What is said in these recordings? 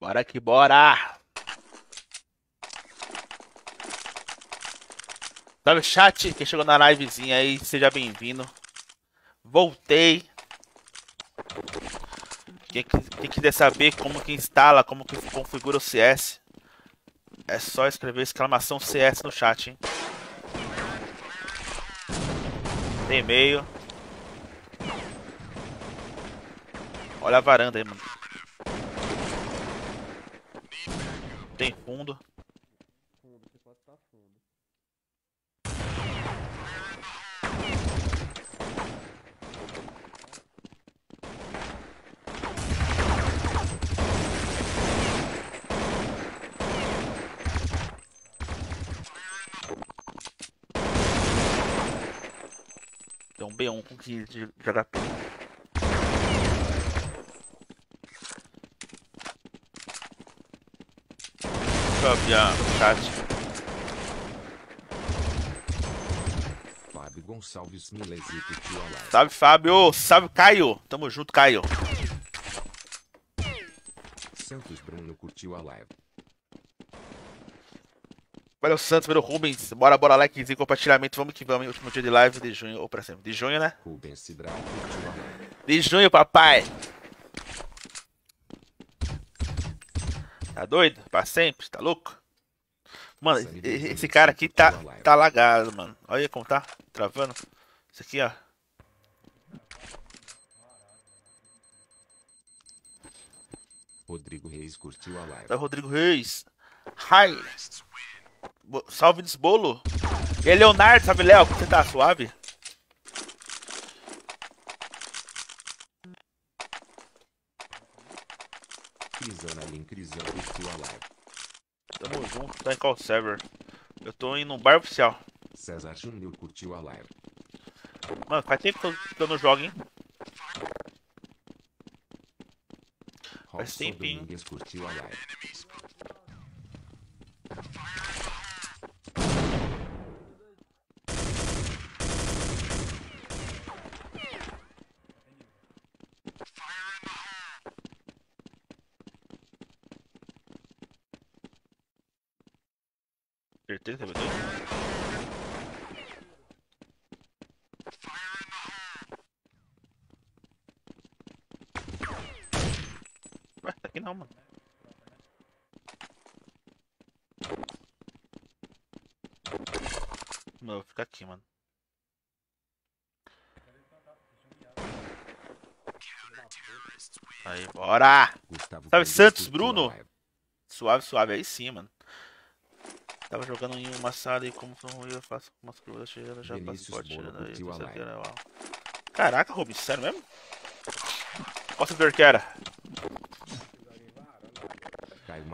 Bora que bora! Salve chat, quem chegou na livezinha aí, seja bem-vindo. Voltei. Quem, quem, quiser saber como que instala, como que configura o CS, é só escrever exclamação CS no chat, hein? Tem e-mail. Olha a varanda aí, mano. Tem fundo. Tem um B1 com 15 de HP. Deixa eu chat. Fábio Gonçalves Miles curtiu a live. Salve, Fábio. Salve, Caio. Tamo junto, Caio. Santos Bruno curtiu a live. Valeu, Santos, valeu, Rubens. Bora, bora, likezinho, compartilhamento. Vamos que vamos. Último dia de live de junho, ou pra sempre. De junho, né? Rubens Cidral curtiu a live. De junho, papai. Tá doido? Pra sempre? Tá louco? Mano, esse cara aqui tá, tá lagado, mano. Olha como tá travando. Isso aqui, ó. Rodrigo Reis curtiu a live. Tá Rodrigo Reis. Hi. Salve desbolo. E aí, Leonardo, salve Léo, você tá? Suave? Crisana Lin Crisana curtiu a live. Tamo junto, tá em qual server? Eu tô indo no bar oficial. César Júnior curtiu a live. Mano, faz tempo que eu não jogo, hein? Faz tempinho. Domingues curtiu a live. Certeza que dois? Ué, tá aqui não, mano. Não, vou ficar aqui, mano. Aí, bora! Gustavo Salve Santos, Bruno! Suave, suave, aí sim, mano. Tava jogando em uma sala e como são ruim, eu faço umas curvas chegando, já passo Vinícius forte aí. uau. Caraca, Rubens, sério mesmo? Qual servidor que era?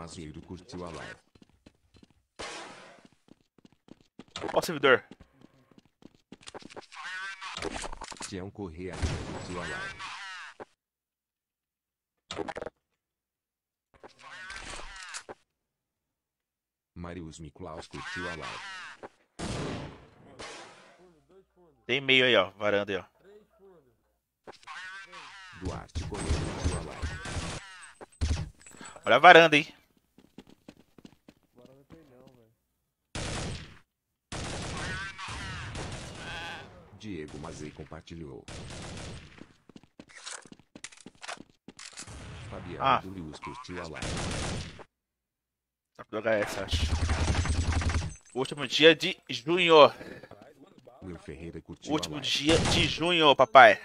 Caio Mazeiro curtiu a live. Qual servidor? Tião Correa curtiu a live. Marius Miklaus curtiu a live. Tem meio aí, ó. Varanda aí, ó. Duarte Correia curtiu a live. Olha a varanda, hein? Diego Mazei compartilhou. Fabiano Ah. Julius curtiu a live. Tá do HS, acho. Último dia de junho. Will Ferreira curtiu Último dia de junho, papai.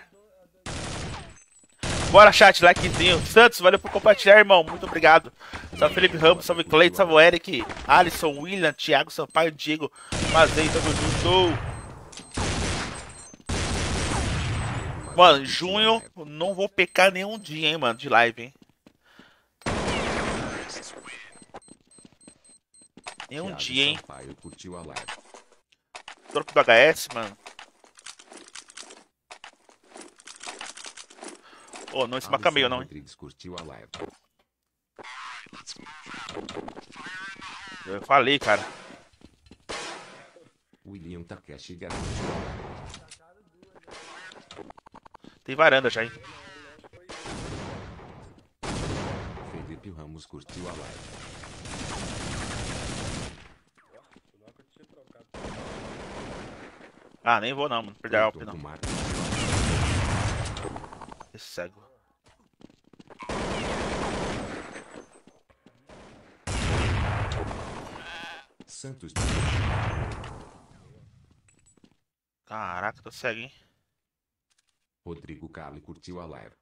Bora, chat, likezinho. Santos, valeu por compartilhar, irmão. Muito obrigado. Salve Felipe Ramos, salve Cleiton, salve Eric, Alisson, William, Thiago, Sampaio, Diego, Mazei, tamo junto. Mano, junho, não vou pecar nenhum dia, hein, mano, de live, hein. Nenhum Thiago dia, hein. Sampaio curtiu a live. Troco do HS, mano. Ô, não esse Alisson macameio não, hein. Rodrigues curtiu a live. Eu falei, cara. William Takeshi a live. Tem varanda já, hein. Felipe Ramos curtiu a live. Ah, nem vou não, mano. Perder a Alp não. Esse cego. Santos Caraca, tô cego, hein? Rodrigo Cali curtiu a live.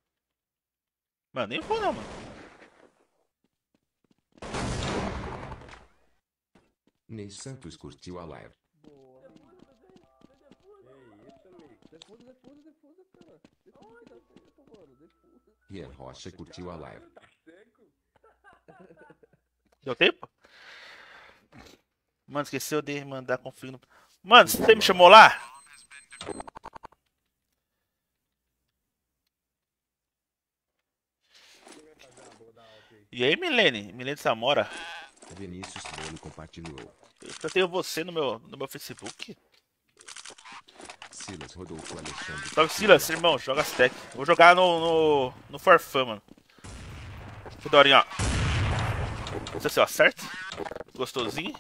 Mano, nem vou não, mano. Ney Santos curtiu a live. Ian Rocha curtiu a live. Deu tempo? Mano, esqueceu de mandar conferir no... Mano, você me chamou lá? E aí, Milene? Milene Samora? Vinícius Bolo compartilhou. Eu tenho você no meu, no meu Facebook. Silas Rodolfo Alexandre. Salve Silas, irmão, joga as tech. Vou jogar no, no, no Farfã, mano. Que daorinha, ó. Não sei se eu acerto. Gostosinho.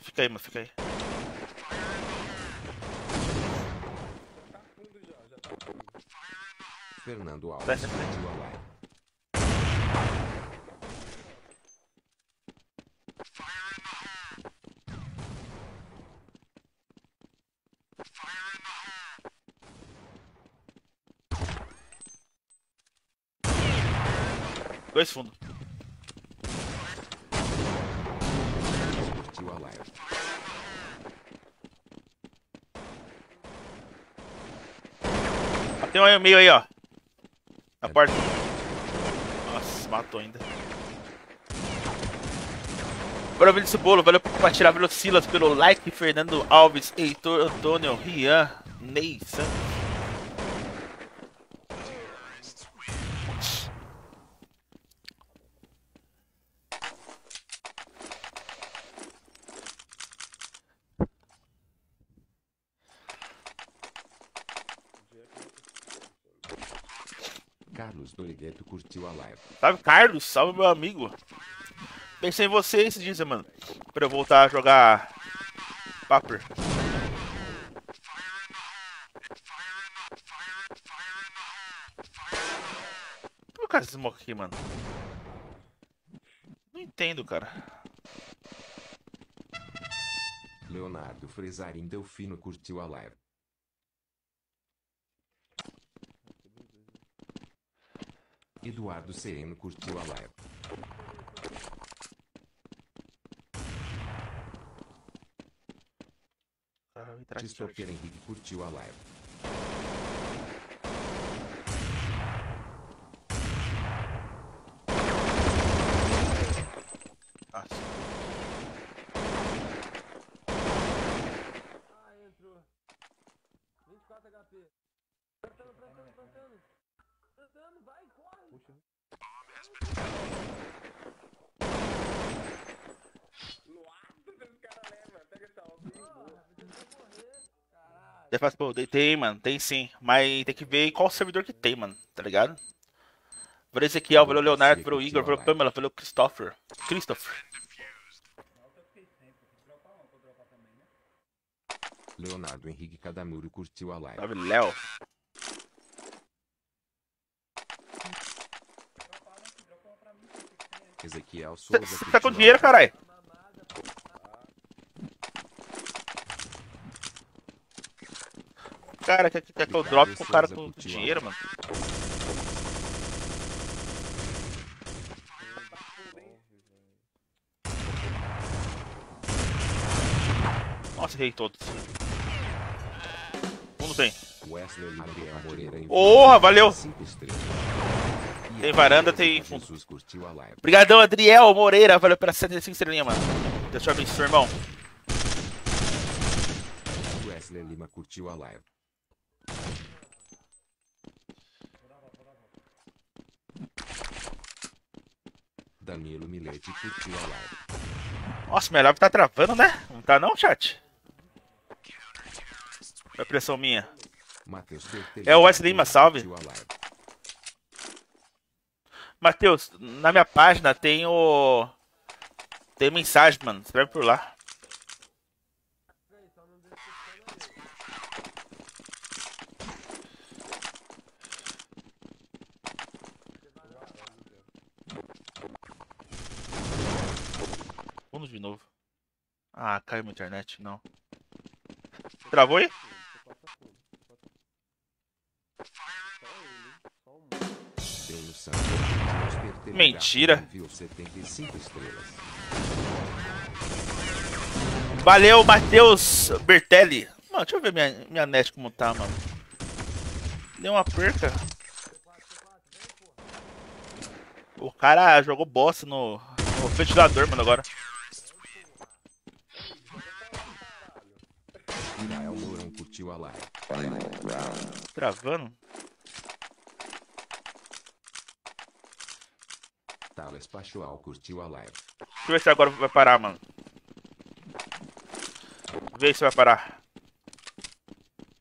Fica aí, mano, fica aí. Fernando Alves Dois fundos. Ah, tem um meio aí, ó. Na porta. Nossa, matou ainda. Bora ver esse bolo. Valeu por compartilhar. Valeu Silas pelo like. Fernando Alves, Heitor, Antônio, Rian, Ney, Santos. Carlos Dorigueto curtiu a live. Salve, Carlos. Salve, meu amigo. Pensei em você esses dias, mano. Pra eu voltar a jogar Paper. Por que esse smoke aqui, mano? Não entendo, cara. Leonardo Fresarim Delfino curtiu a live. Eduardo Sereno curtiu a live. Ah, Christopher Henrique curtiu a live. Nossa. Ah, entrou. 24 HP. Plantando, plantando, plantando. Plantando, vai, corre. Já faz, pô, tem, mano, tem sim. Mas tem que ver qual servidor que tem, mano, tá ligado? Valeu Ezequiel, valeu Leonardo, valeu Igor, valeu Pamela, valeu Christopher. Christopher. Leonardo Henrique Cadamuro curtiu a live. Salve, Léo. Ezequiel Souza Você tá com dinheiro, caralho? Cara, quer, quer que eu drop com o cara com dinheiro, mano? Nossa, errei todos. Não tem. Porra, valeu! Tem varanda, tem fundo. Obrigadão, Adriel Moreira. Valeu pela 75 estrelinha, mano. Deus te abençoe, irmão. Wesley Lima curtiu a live. Danilo Milete curtiu a live. Nossa, minha live tá travando, né? Não tá não, chat? É pressão minha. Bertelli É o Wesley Lima, salve. Matheus, na minha página tem o. Tem mensagem, mano. Escreve por lá. Peraí, só não deixa eu aí. Vamos de novo. Ah, caiu minha internet, não. Travou aí? Mentira. Viu 75 estrelas. Valeu, Matheus Bertelli. Mano, deixa eu ver minha, minha net como tá, mano. Deu uma perca. O cara jogou bosta no, no ventilador, mano, agora. Curtiu a live. Travando? Thales Pachoal curtiu a live. Deixa eu ver se agora vai parar, mano. Vê se vai parar.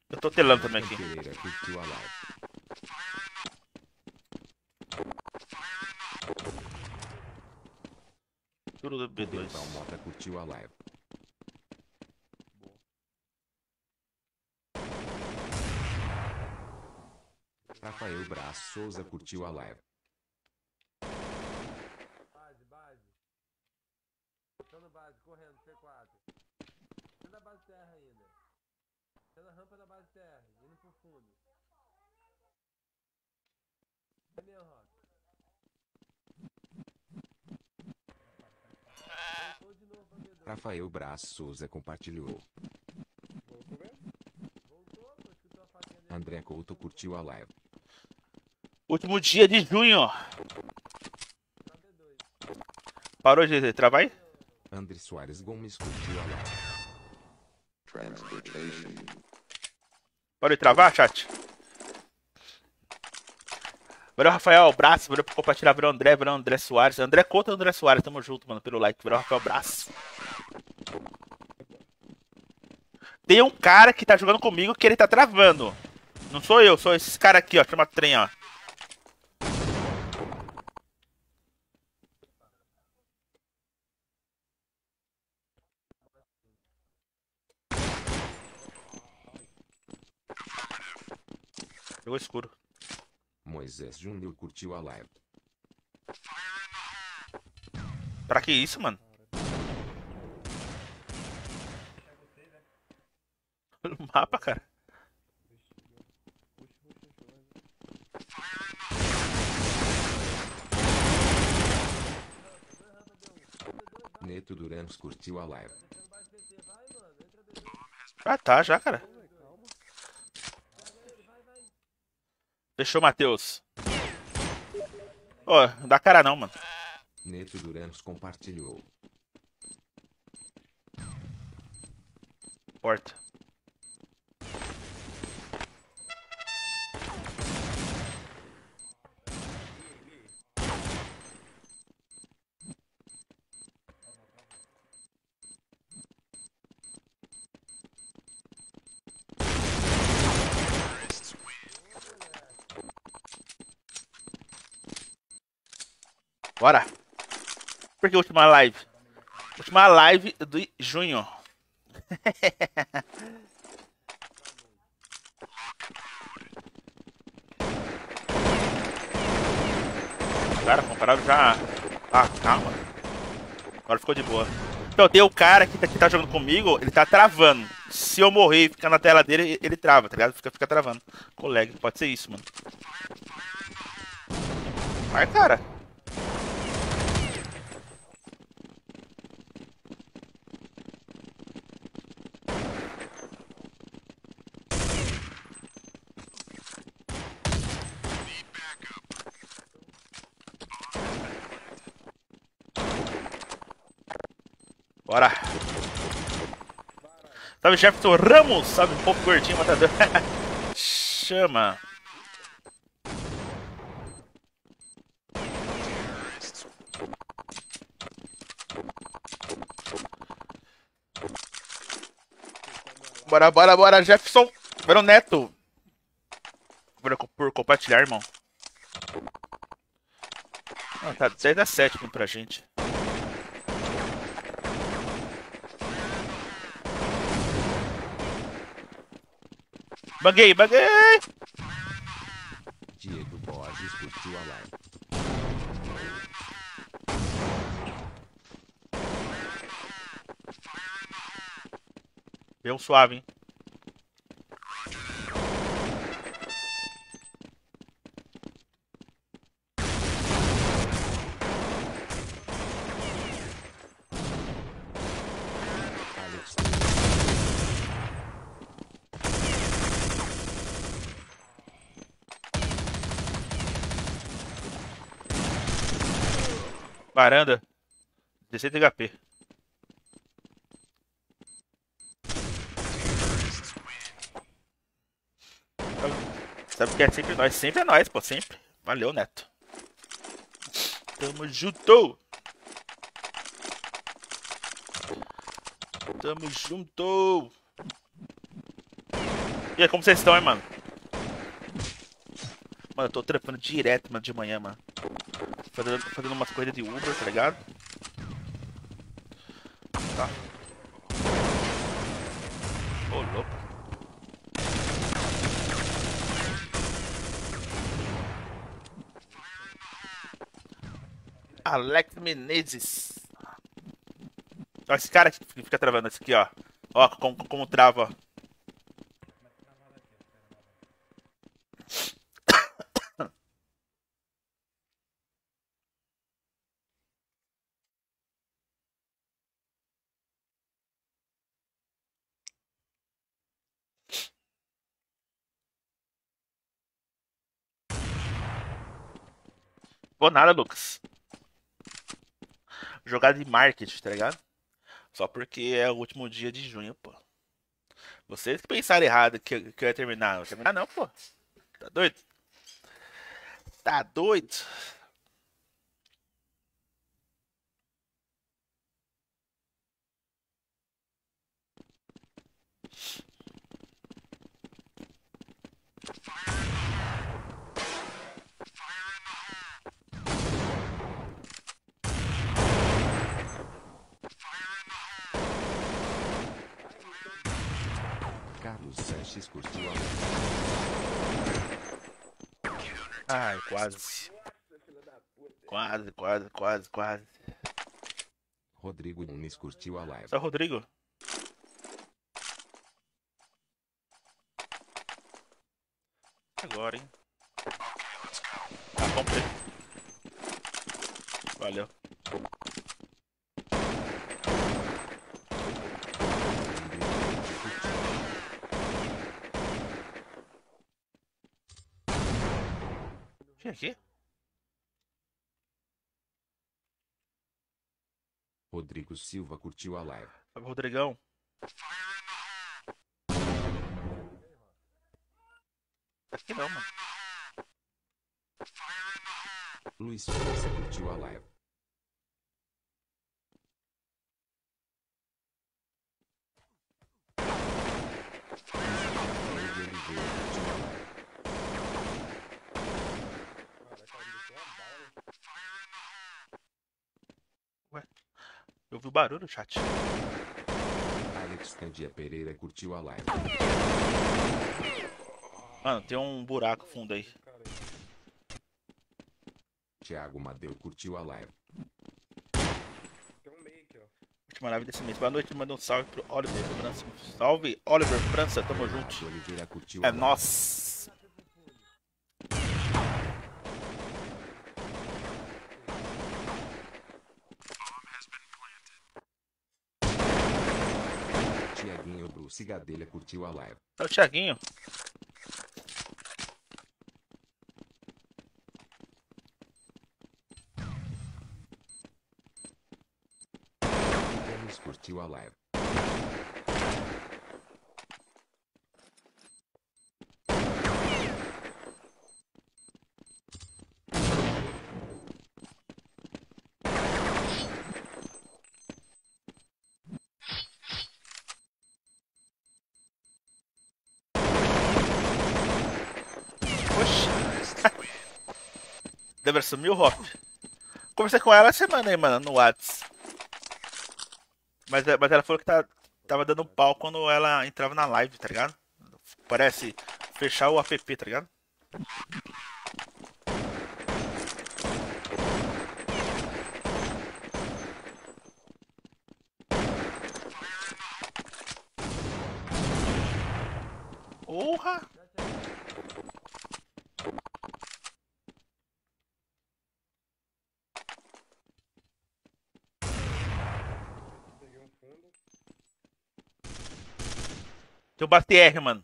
Eu tô telando também aqui. Pereira curtiu a live. Tudo do B2. Dental Mota curtiu a live. Rafael Braz Souza curtiu a live. Base, base. Tô no base, correndo, C4. Dentro da base terra ainda. Tá na rampa da base terra, indo pro fundo. É. Voltou pra B2. Rafael Braz Souza compartilhou. Voltou, dele. André Couto curtiu a live. Último dia de junho. Na B2. Parou de travar aí? André Soares Gomes curtiu a live. Parou de travar, chat? Valeu, Rafael, braço. Valeu por compartilhar. Valeu, André. Valeu, André Soares. André Couto e André Soares. Tamo junto, mano, pelo like. Valeu, Rafael, braço. Tem um cara que tá jogando comigo que ele tá travando. Não sou eu, sou esses caras aqui, ó. Chama trem, ó. Jogou escuro. Moisés Júnior curtiu a live. Pra que isso, mano? No mapa, cara. Neto Duranos curtiu a live. Ah, tá, já, cara. Fechou, Matheus. Ô, não dá cara não, mano. Neto Duranos compartilhou. Porta. Bora. Por que última live? Última live de junho. Cara, comparado já. Ah, calma. Agora ficou de boa. Então, tem o cara que tá, que tá jogando comigo, ele tá travando. Se eu morrer e ficar na tela dele, ele trava, tá ligado? Fica, fica travando. Colega, pode ser isso, mano. Vai, cara. Bora. Salve, Jefferson Ramos. Salve, um pouco gordinho, matador. Chama. Bora, bora, bora, Jefferson. Bora, Neto. Bora por compartilhar, irmão. Não, tá 10 a 7 aqui pra gente. Baguei, baguei! Diego Borges curtiu a live. Deu um suave, hein? Varanda. 16 HP. Sabe que é sempre nós? Sempre é nós, pô, sempre. Valeu, Neto. Tamo junto. Tamo junto. E aí, como vocês estão, hein, mano? Mano, eu tô trampando direto, mano, de manhã, mano. Fazendo, fazendo umas coisas de Uber, tá ligado? Tá. Ô, louco. Alex Menezes. Ó, esse cara que fica travando esse aqui, ó. Ó, como, como trava, ó. Vou nada, Lucas. Jogada de marketing, tá ligado? Só porque é o último dia de junho, pô. Vocês que pensaram errado que, que eu ia terminar. Não vou terminar não, pô. Tá doido? Tá doido? Carlos Sanches curtiu a live. Ai, quase. Quase, quase, quase, quase. Rodrigo Nunes curtiu a live. Só Rodrigo. Agora, hein? Tá, comprei. Valeu. Vem aqui. Rodrigo Silva curtiu a live. Rodrigão. Aqui não, mano. Luiz França curtiu a live. Rafael de Oliveira curtiu a live. Eu vi o barulho no chat. Alex Candia Pereira curtiu a live. Mano, tem um buraco fundo aí. Thiago Madeu curtiu a live. Tem um meio aqui, ó. Última live desse mês. Boa noite, manda um salve pro Oliver França. Salve, Oliver França, tamo junto. De Oliveira curtiu É a live. nós. Gadelha curtiu a live. É o Thiaguinho. Curtiu a live. Deve assumir o conversei com ela semana aí, mano, no Whats. Mas, mas ela falou que tá, tava dando pau quando ela entrava na live, tá ligado? Parece fechar o app, tá ligado? BTR, mano.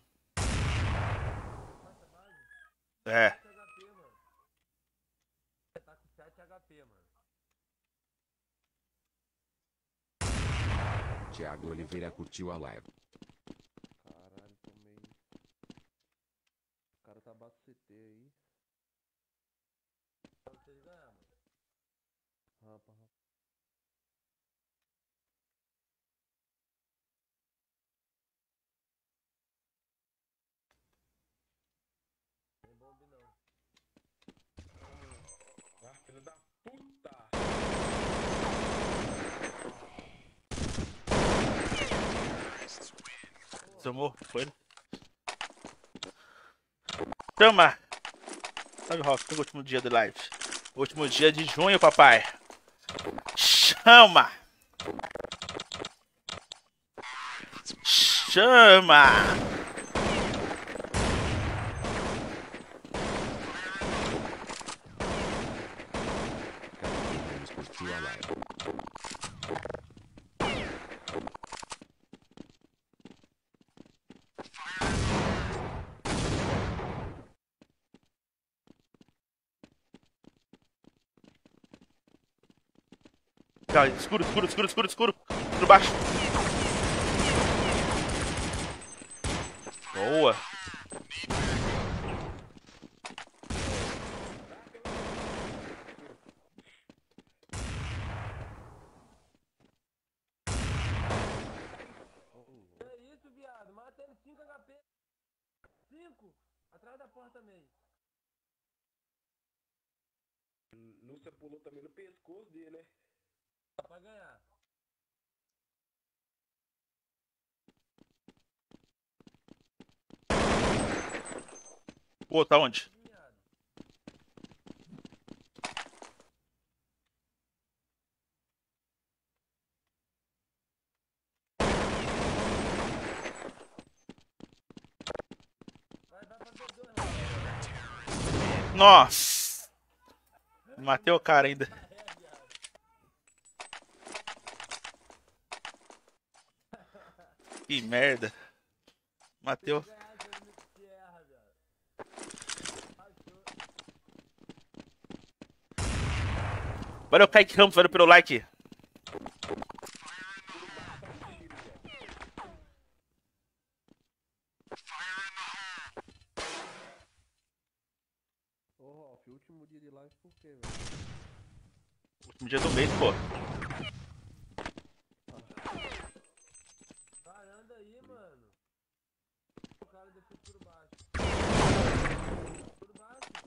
É. 7 HP, mano. Tá com 7 HP, mano. Thiago Oliveira curtiu a live. Caralho, tomei. O cara tá abaixo do CT aí. Pra vocês ganhar, mano. Rampa, rampa. Tem bombe não. Ah, filho da puta! Tomou, foi ele. Chama! Salve, Rock, no último dia de live. Último dia de junho, papai. Chama! Chama! Capitão Ramos curtiu a live. Escuro, escuro, escuro, escuro, escuro. Escuro baixo. Boa. É isso, viado. Mata ele 5 HP. 5. Atrás da porta também. Lúcia pulou também no pescoço dele, né? Dá pra ganhar. Pô, tá onde? Nossa! Matei o cara ainda. Que merda. Mateu. Ganhar, você não se erra, viado. Achou. Valeu, Kaique Ramos, valeu pelo like. Ô, Rolf, último dia de live por quê, velho? Último dia do mês, pô. Varanda aí, mano. O cara desceu por baixo. Por baixo.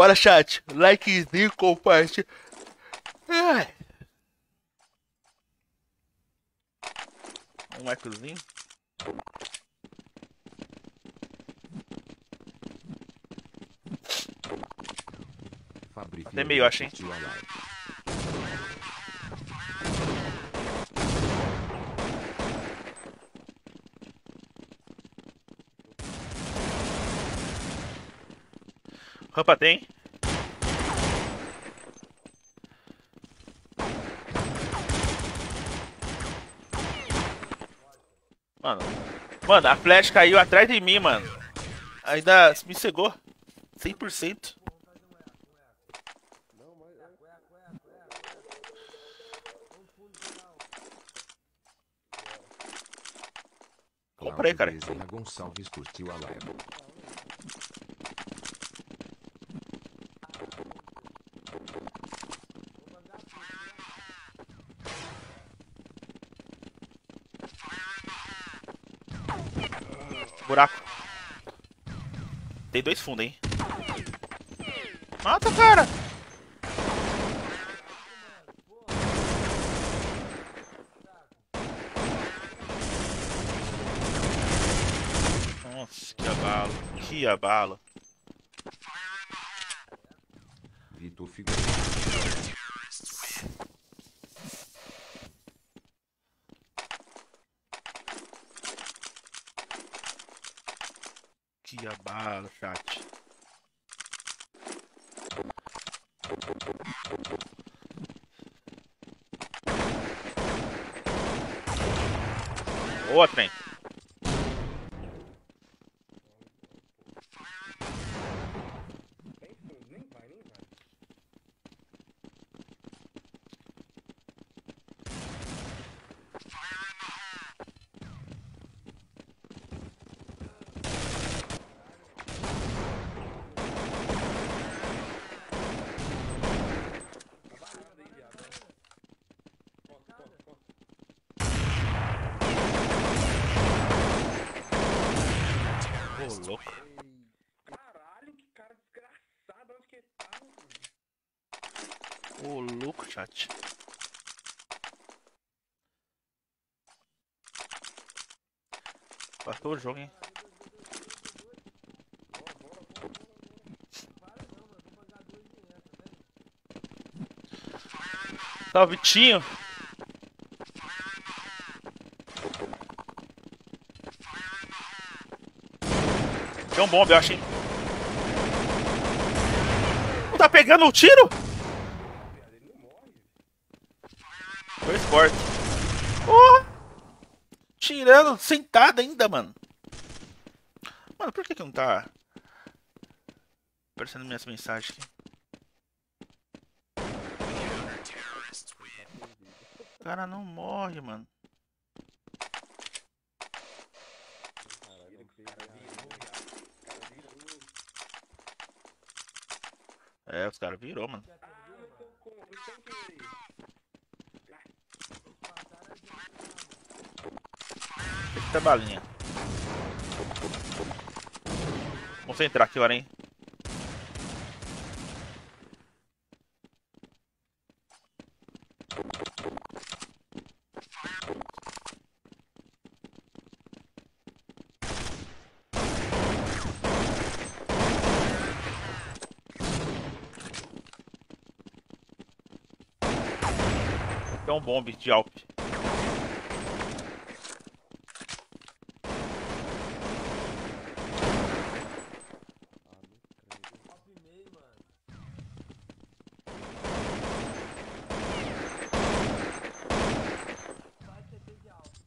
Bora, chat. Likezinho, compartilha. Um likezinho. Até meio, acho, hein? Rampa tem. Mano. Mano, a flash caiu atrás de mim, mano. Ainda me cegou. 100%. Não, mas é. Eco, eco, eco, eco. Vamos fundo final. Comprei, cara. Gonçalves curtiu a live. Tem dois fundos, hein? Mata, cara! Nossa, que abalo. Que abalo. Vitor Figueiredo. Que abalo, chat. Boa, trem. Nem fundo, nem vai, nem vai. Tá varado aí, viado. Costa, costa, costa. Ô, louco. Caralho, que cara desgraçado. Onde que tá? Ô, louco, chat. Passou o jogo, hein? Tá, Vitinho. Tem um bombe, eu acho, hein? Não tá pegando o tiro? Não morre. Foi forte. Porra! Tirando, sentado ainda, mano. Mano, por que que não tá aparecendo minhas mensagens aqui? O cara não morre, mano. É, os caras virou, mano. Ah, eu tô com. Eu sem querer. Tá balinha. Vamos entrar aqui agora, hein? Tem um bombe de Alp. Alpimei, mano. Vai TT de alto.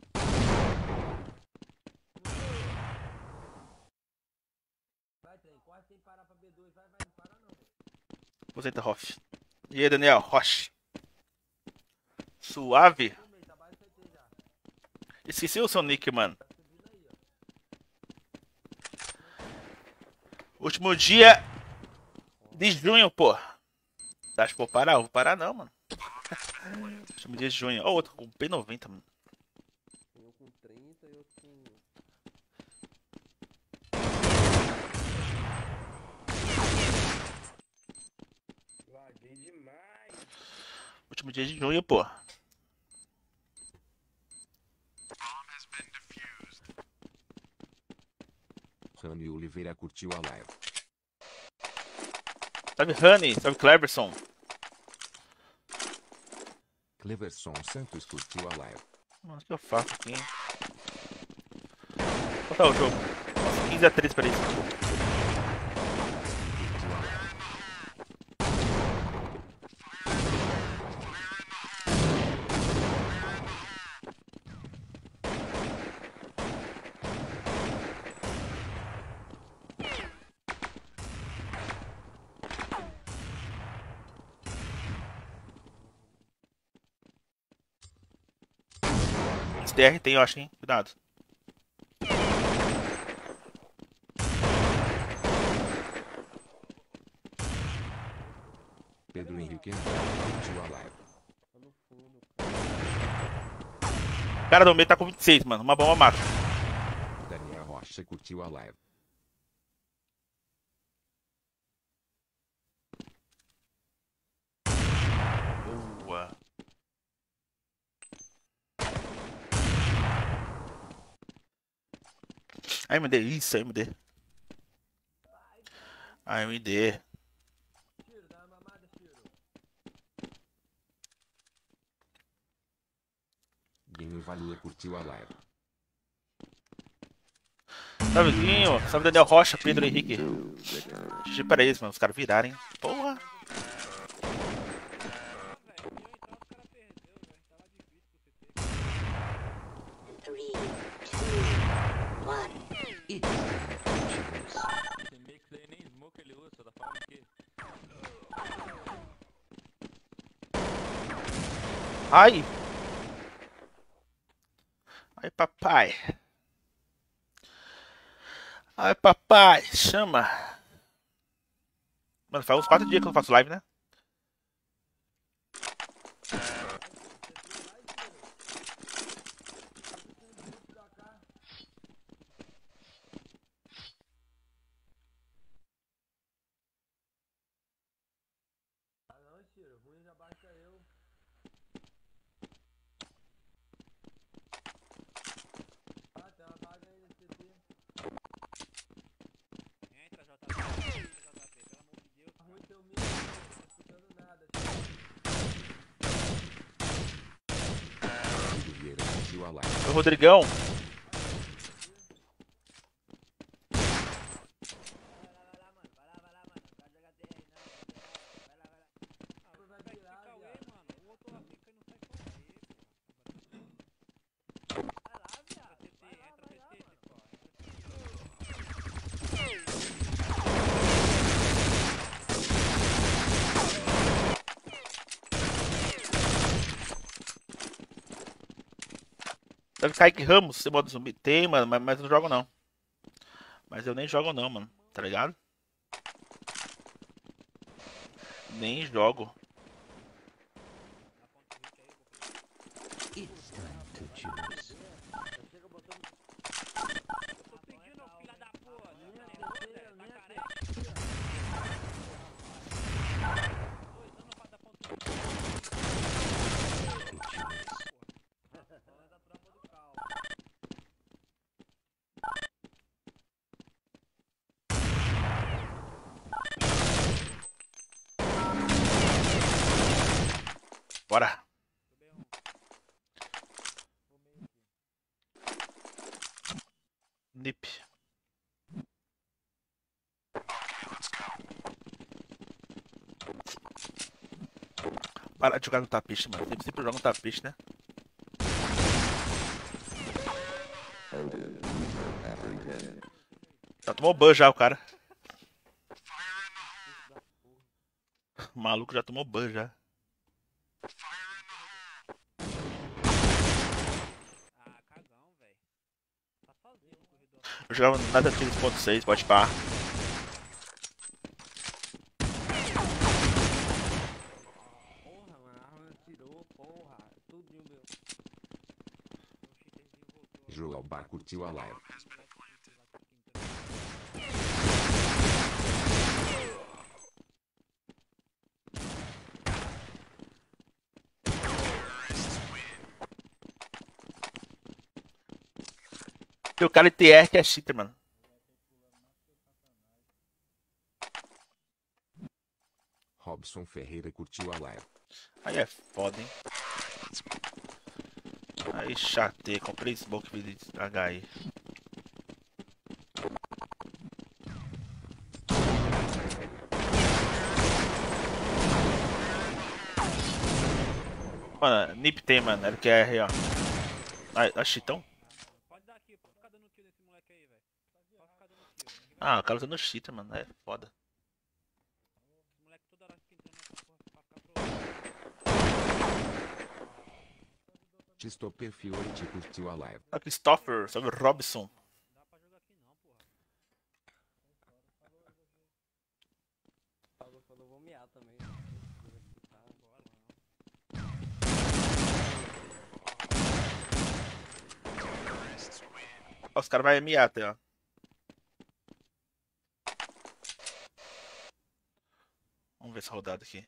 Vai, trem, corre sem parar pra B2. Vai, vai, não para não. Aposenta, Hoff. E aí, Daniel? Roche. Suave. Esqueci o seu nick, mano. Último dia de junho, pô. Acho que vou parar? Vou parar não, mano. Último dia de junho. Ó, outro com P90, mano. Eu com 30 e outro com. Laguei demais. Último dia de junho, pô. Rami Oliveira curtiu a live. Salve, Honey. Salve, Cleverson. Cleverson Santos curtiu a live. O que eu faço aqui, hein? Qual tá o jogo? Nossa, 15 a 3 pra isso. DR tem, eu acho, hein? Cuidado. Pedro Henrique curtiu a live. Cara do meio tá com 26, mano. Uma bomba mata. Daniel. Rocha curtiu a live. AMD, isso, AMD. AMD. Guinho Valia curtiu a live. Salve, Guinho. Salve, Daniel Rocha, Pedro Henrique. Eles, mano. Os caras virarem. Porra. Three, two, one. Tem meio que daí nem smoke ele usa, só da forma que. Ai. Ai, papai. Ai, papai. Chama. Mano, faz uns 4 dias que eu não faço live, né? Ah não, tiro. Ruim já basta eu. Ah, tem uma vaga aí nesse CT. Entra, JP. JP, pelo amor de Deus. Tá ruim teu mic, não tô escutando nada. Rodrigo Vieira curtiu a live. Ô, Rodrigão. Vai virar, Fica away, viado. mano. O outro lá fica e não sai fora. Aí, Vai lá, viado. CT, entra CT, pô. Entra CT. Deve Kaique Ramos, você modo zumbi. Tem, mano, mas, mas não jogo não. Mas eu nem jogo não, mano. Tá ligado? Nem jogo. Tô pedindo, filha da porra. Tá nervoso, Tá careca? Dois anos pra dar ponto. Bora. Nip. Para de jogar no tapete, mano. Sempre, sempre joga no tapete, né? Já tomou ban já, o cara. O maluco já tomou ban já. Ah, velho. Tá. Eu jogava nada 3.6, pode pá. Porra, mano, a arma tirou, porra. Tudinho meu. Joel Bar curtiu a live. Tem o cara de TR que é cheater, mano. Robson Ferreira curtiu a live. Aí é foda, hein? Aí chatei, comprei smoke de HI. Mano, Nip tem, mano, LQR, ó. Ai, a velho. Ah, o cara usando cheater, mano, é foda. Christopher Fiore curtiu a live. A Christopher, sabe Robson. Ó, os caras vão mear até, ó. Vamos ver essa rodada aqui.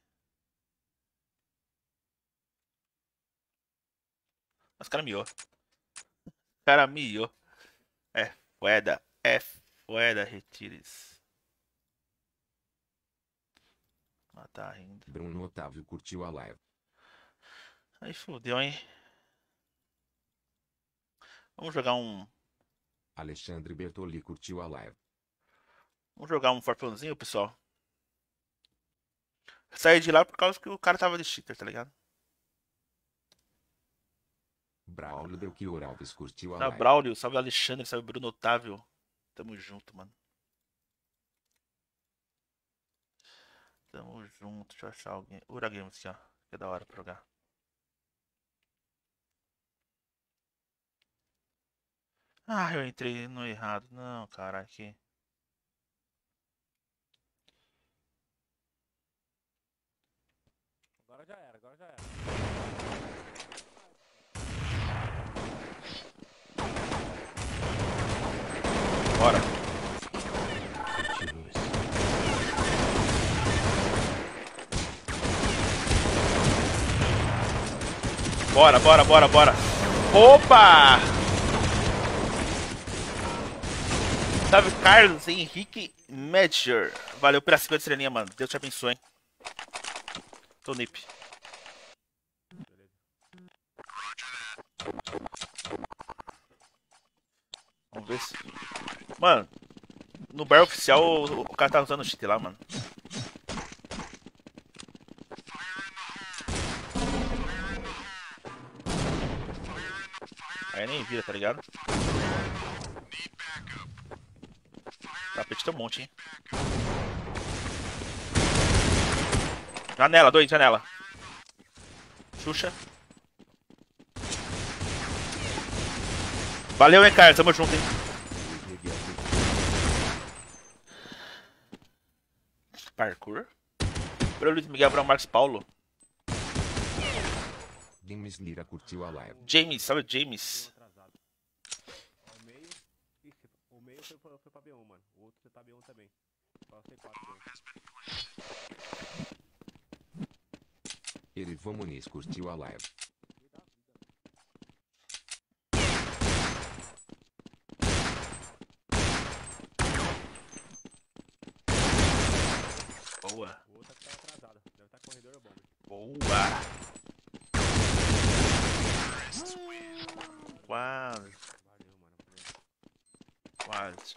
Os cara miou. O cara miou. É foda. É foda, retires. Ah, tá rindo. Bruno Otávio curtiu a live. Aí fodeu, hein? Vamos jogar um. Alexandre Bertoli curtiu a live. Vamos jogar um forpãozinho, pessoal. Saí de lá por causa que o cara tava de cheater, tá ligado? Braulio Belchior Alves curtiu a Salve live. Braulio, salve Alexandre, salve Bruno Otávio. Tamo junto, mano. Tamo junto, deixa eu achar alguém. Ura Games aqui, ó. Que é da hora pra jogar. Ah, eu entrei no errado. Não, cara, aqui. Agora já era, agora já era. Bora. Bora, bora, bora, bora. Opa! Salve Carlos Henrique Medger. Valeu pela 50 estrelinha, mano. Deus te abençoe, hein? Tô nip. Vamos ver se. Mano, no bar oficial o, o cara tá usando cheat lá, mano. Aí nem vira, tá ligado? Tapete tem um monte, hein? Janela, dois, janela. Xuxa. Valeu, hein, cara. Tamo junto, hein? Luiz Miguel curtiu Parkour. Pro Luiz Miguel Brown Marcos Paulo. James Lira curtiu a live. James, salve James. O meio. Foi, pra- foi pra B1, mano. O outro foi pra B1 também. Só C4 B1. Erivan Muniz curtiu a live. Boa. O outro tá atrasado. Deve estar corredor ou bomba. Boa. Quase, Valeu, mano. quase.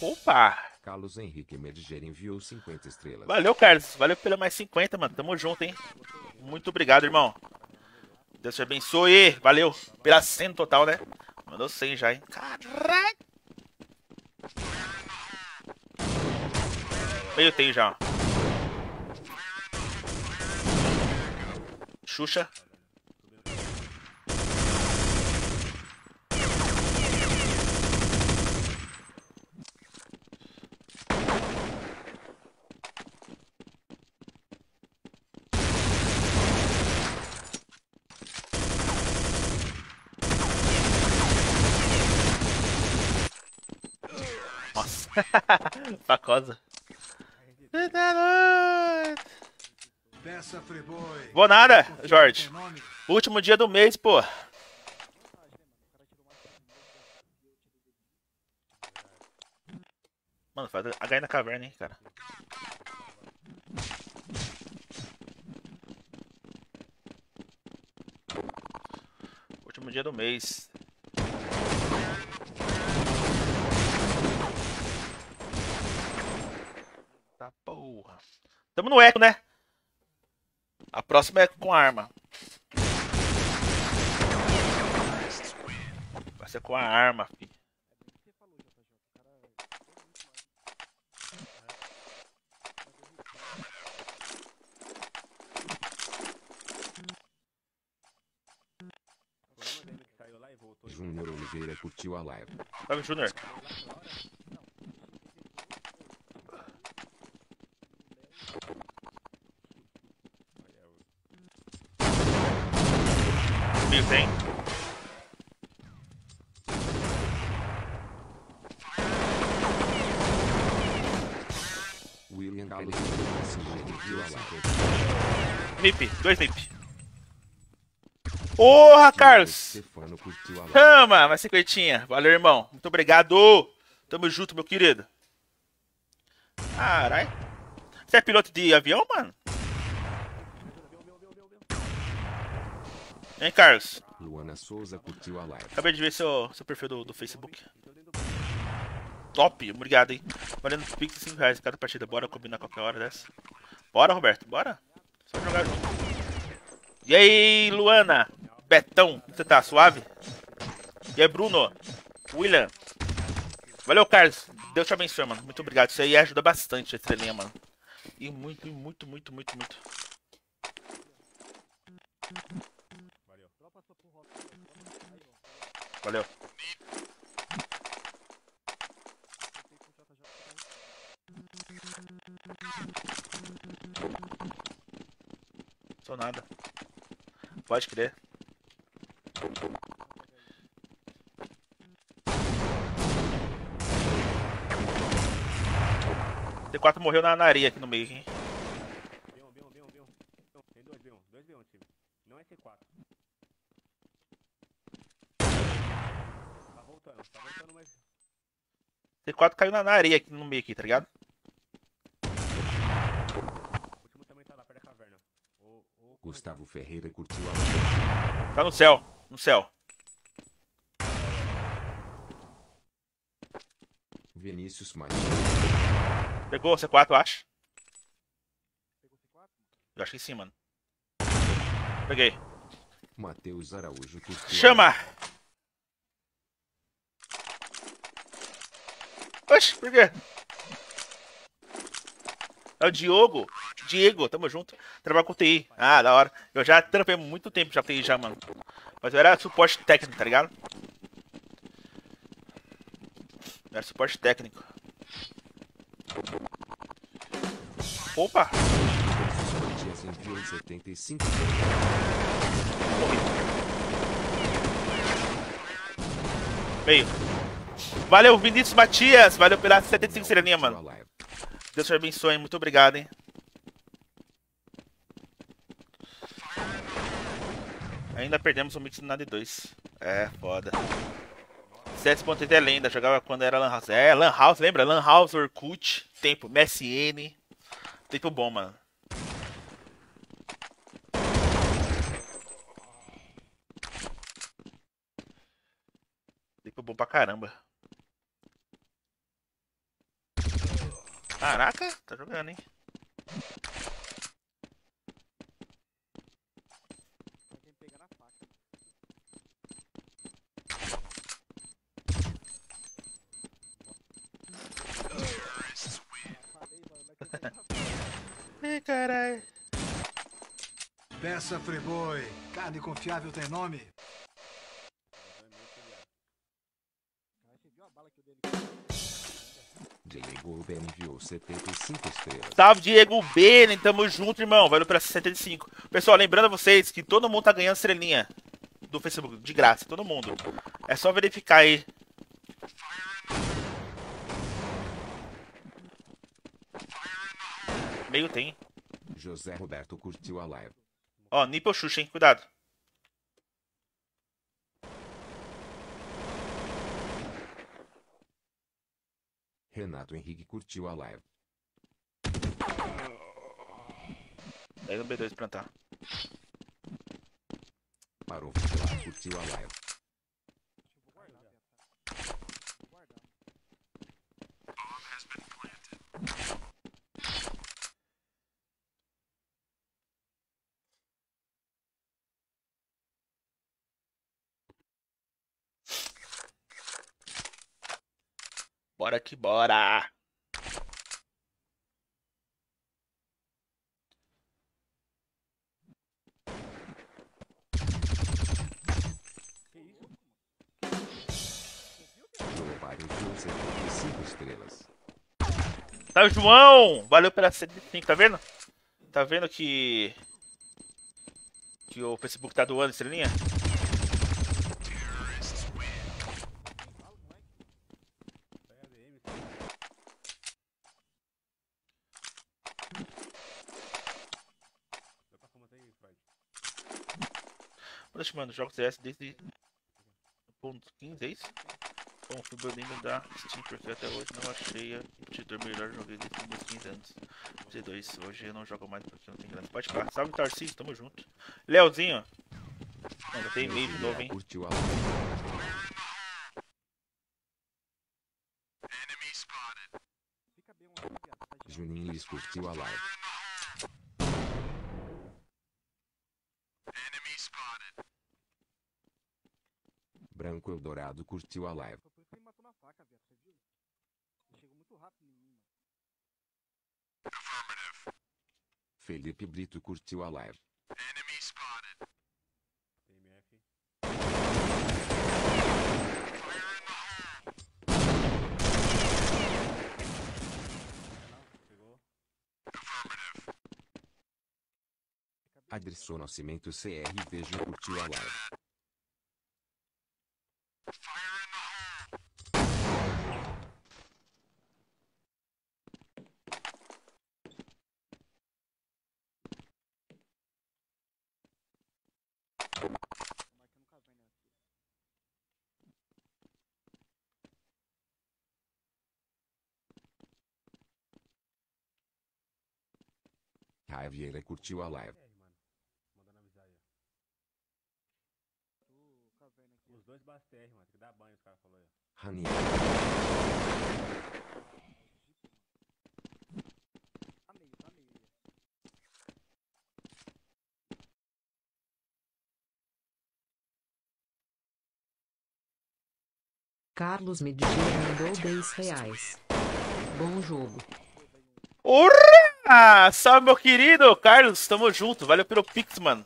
Opa! Carlos Henrique Medger enviou 50 estrelas. Valeu, Carlos. Valeu pela mais 50, mano. Tamo junto, hein? Muito obrigado, irmão. Deus te abençoe. Valeu. Pela 100 total, né? Mandou 100 já, hein? Caralho. Meio tem já. Xuxa. Friboi. Vou nada, Jorge. Último dia do mês, pô. Mano, faz H na caverna, hein, cara. Último dia do mês. Tá porra. Tamo no eco, né? A próxima é com arma. Vai ser com a arma, fi. Foi uma dele que saiu lá e voltou. Júnior Oliveira curtiu a live. Salve, Júnior. zumbi, hein? William Nip, dois nip. Porra, Carlos! Chama, mais cinquentinha. Valeu, irmão. Muito obrigado. Tamo junto, meu querido. Caralho. Você é piloto de avião, mano? Hein, Carlos? Luana Souza curtiu a live. Acabei de ver seu, seu perfil do, do Facebook. Top, obrigado, hein? Valendo Pix 5 reais cada partida. Bora combinar qualquer hora dessa. Bora, Roberto, bora. Só jogar junto. E aí, Luana? Betão, você tá? Suave? E aí, Bruno? William? Valeu, Carlos. Deus te abençoe, mano. Muito obrigado. Isso aí ajuda bastante a estrelinha, mano. E muito, muito, muito, muito, muito. Valeu. Sou nada. Pode crer. T4 morreu na, areia aqui no meio, hein? B1, B1, B1, B1. Tem dois B1, dois B1, time. Não é C4. Tá voltando, tá voltando, mas. T4 caiu na, na areia aqui no meio aqui, tá ligado? O último também tá lá perto da caverna. O, o... Gustavo Ferreira curtiu a. Tá no céu, no céu. Vinícius Matias. Pegou o C4, eu acho. Eu acho que sim, mano. Peguei. Matheus Araújo curtiu Chama! Oxe, por quê? É o Diogo. Diego, tamo junto. Trabalho com TI. Ah, da hora. Eu já trampei muito tempo já TI já, mano. Mas eu era suporte técnico, tá ligado? Eu era suporte técnico. Opa! 75. Meio. Valeu, Vinícius Matias. Valeu pela 75 estrelinha, curtiu mano. Deus te abençoe, muito obrigado, hein? Ainda perdemos o mix na D2. É, foda. CS.8 é lenda, jogava quando era Lan House. É, Lan House, lembra? Lan House, Orkut, tempo, MSN. Tempo bom, mano. Tempo bom pra caramba. Caraca, tá jogando, hein? Ih, caralho. Peça Friboi. Carne confiável tem nome? Diego Uber enviou 75 estrelas. Salve, Diego Benen, tamo junto, irmão. Valeu pela 65. Pessoal, lembrando a vocês que todo mundo tá ganhando estrelinha do Facebook, de graça, todo mundo. É só verificar aí. Meio tem. José Roberto curtiu a live. Ó, Nipple Xuxa, hein? Cuidado. Renato Henrique curtiu a live. Daí no B2 plantar. Parou curtiu a live. Bora que bora. Globário enviou 75 estrelas. Tá, João! Valeu pela 75, tá vendo? Tá vendo que. Que o Facebook tá doando estrelinha? Deixa, mano, jogo CS desde ponto 15, é isso? Bom, fui banido da Steam porque até hoje não achei a competidor melhor. Joguei desde meus 15 anos. C2, hoje eu não jogo mais porque não tem grana. Pode ficar. Salve Tarcísio, tamo junto. Leozinho. Já tem e-mail de novo, hein? Curtiu a Juninho curtiu a live. Eldorado curtiu a live. Foi por isso que ele matou na faca, viado. Você viu? Ele chegou muito rápido em mim, mano. Felipe Brito curtiu a live. TMF. Pegou. Adrisson Nascimento CRVG curtiu a live. Raiveira curtiu a live. R, mano. Mandando avisar aí, ó. Tu, caverna aqui. Os dois TR, mano. Tem que dar banho, os caras falaram aí, ó. Raniel. Tá meio, tá. Carlos Medina mandou 10 reais. Bom jogo. Ora! Salve, meu querido Carlos, tamo junto. Valeu pelo Pix, mano.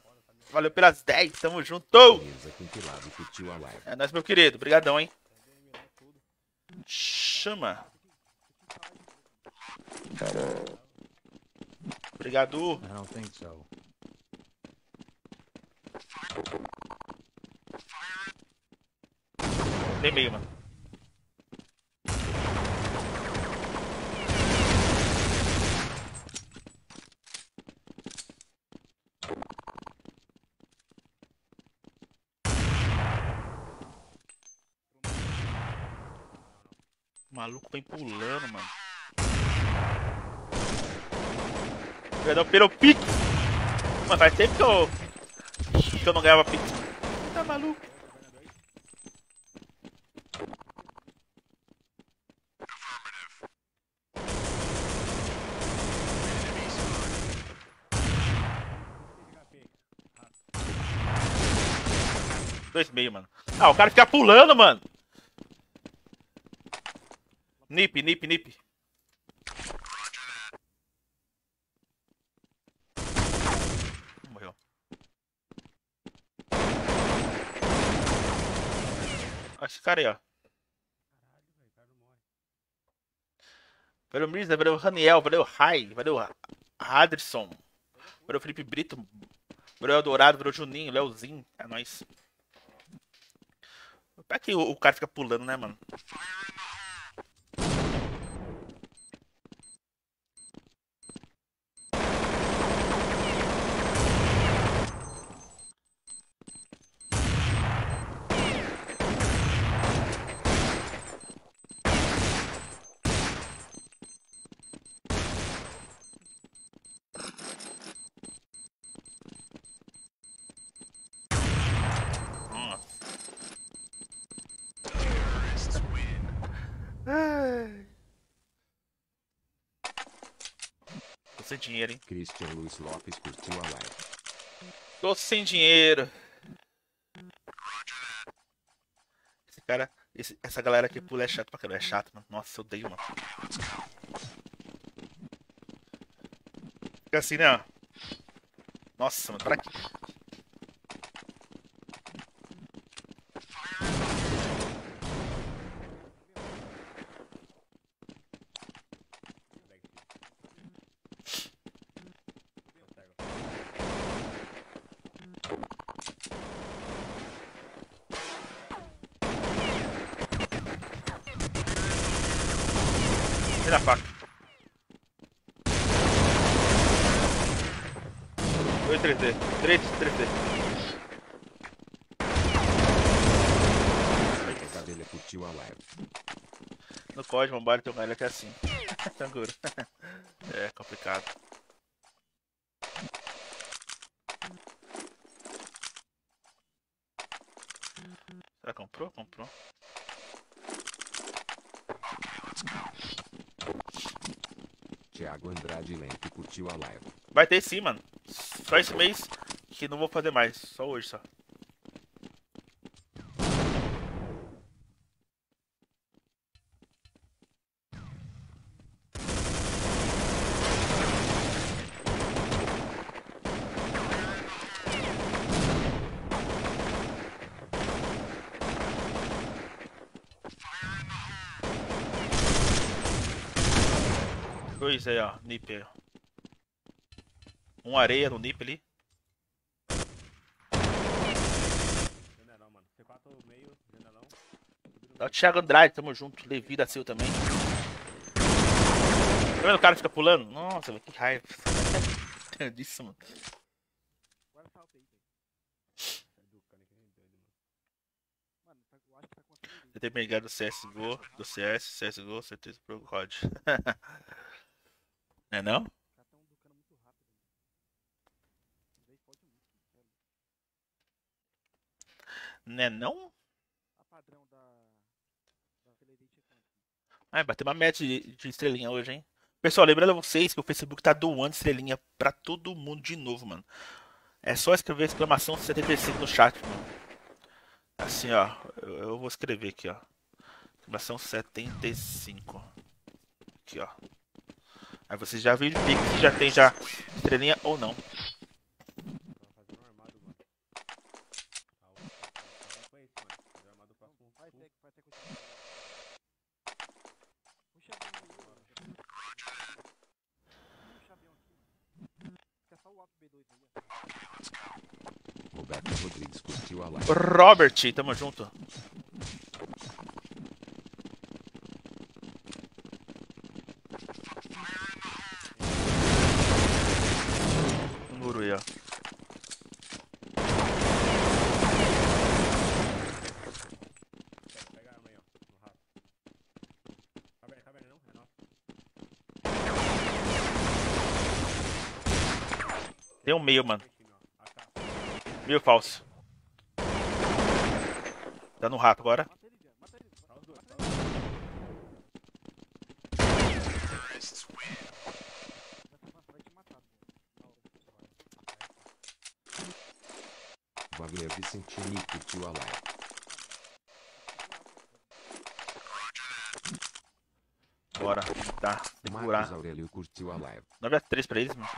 Valeu pelas 10, tamo junto. É nóis, meu querido. Obrigadão, hein? Chama. Obrigado. I don't think so. Tem meio, mano. Maluco vem pulando, mano. Obrigadão pelo pique. Mano, faz tempo que eu, que eu não ganhava pique. Tá maluco? Dois meio, mano. Ah, o cara fica pulando, mano. Nip, nip, nip. Morreu. Olha esse cara aí, ó. Valeu Mirza, valeu Raniel, valeu Rai, valeu Adrisson, valeu Felipe Brito, valeu Eldorado, valeu Juninho, Leozinho, é nóis. Pra que o, o cara fica pulando, né, mano? Nossa. Ai. Tô sem dinheiro, hein? Christian Luiz Lopes curtiu a live. Tô sem dinheiro. Esse cara, esse- essa galera que pula é chato pra caramba. É chato, mano. Nossa, eu odeio, mano. Fica assim, né? Nossa, mano, pra quê? Tira a faca. Dois 3D. 3 3D. curtiu a live. No galera que é assim. Canguru. é complicado. Será que comprou? Comprou. Thiago Andrade Lempe curtiu a live. Vai ter sim, mano. Só esse mês que não vou fazer mais. Só hoje só. Um areia no nip ali. Janelão, mano. C4 meio, janelão. É o Thiago Andrade, tamo junto. Levi da Silva também. Tá vendo o cara fica pulando? Nossa, velho, que raiva. Tenho disso, mano. Agora salta aí, velho. Sai do cara que nem doido, mano. Tá- que tá a Eu tenho pegado do CSGO, do CS, CSGO, certeza pro COD. Não é não? Sério. Não é? A padrão da. É? Ai, bateu uma meta de, de estrelinha hoje, hein? Pessoal, lembrando a vocês que o Facebook tá doando estrelinha pra todo mundo de novo, mano. É só escrever exclamação 75 no chat, mano. Assim, ó. Eu, eu vou escrever aqui, ó. Exclamação 75. Aqui, ó. Aí vocês já viram se já tem já estrelinha ou não. Tava fazendo um armado, mano. Ah, o- Tava com esse, mano. Fazer um armado próximo. Vai ter, vai ter continuar. Puxa bem aí, mano. Puxa bem aqui. Fica só o alto B2 aí, ó. Roberto Rodrigues curtiu a live. Robert, tamo junto. Um muro aí, ó. Pega, pega a arma aí, ó. No rato. Cabernet, cabernet não? É nosso. Tem um meio, mano. Ó. Meio falso. Tá no rato agora. Mata ele, Jean. Mata ele. Tá os dois, tá os dois. Vai te matar, pô. Wagner Vicentini curtiu a live. Bora. Tá. Tem que curar. Marcos Aurélio curtiu a live. 9x3 pra eles, mano.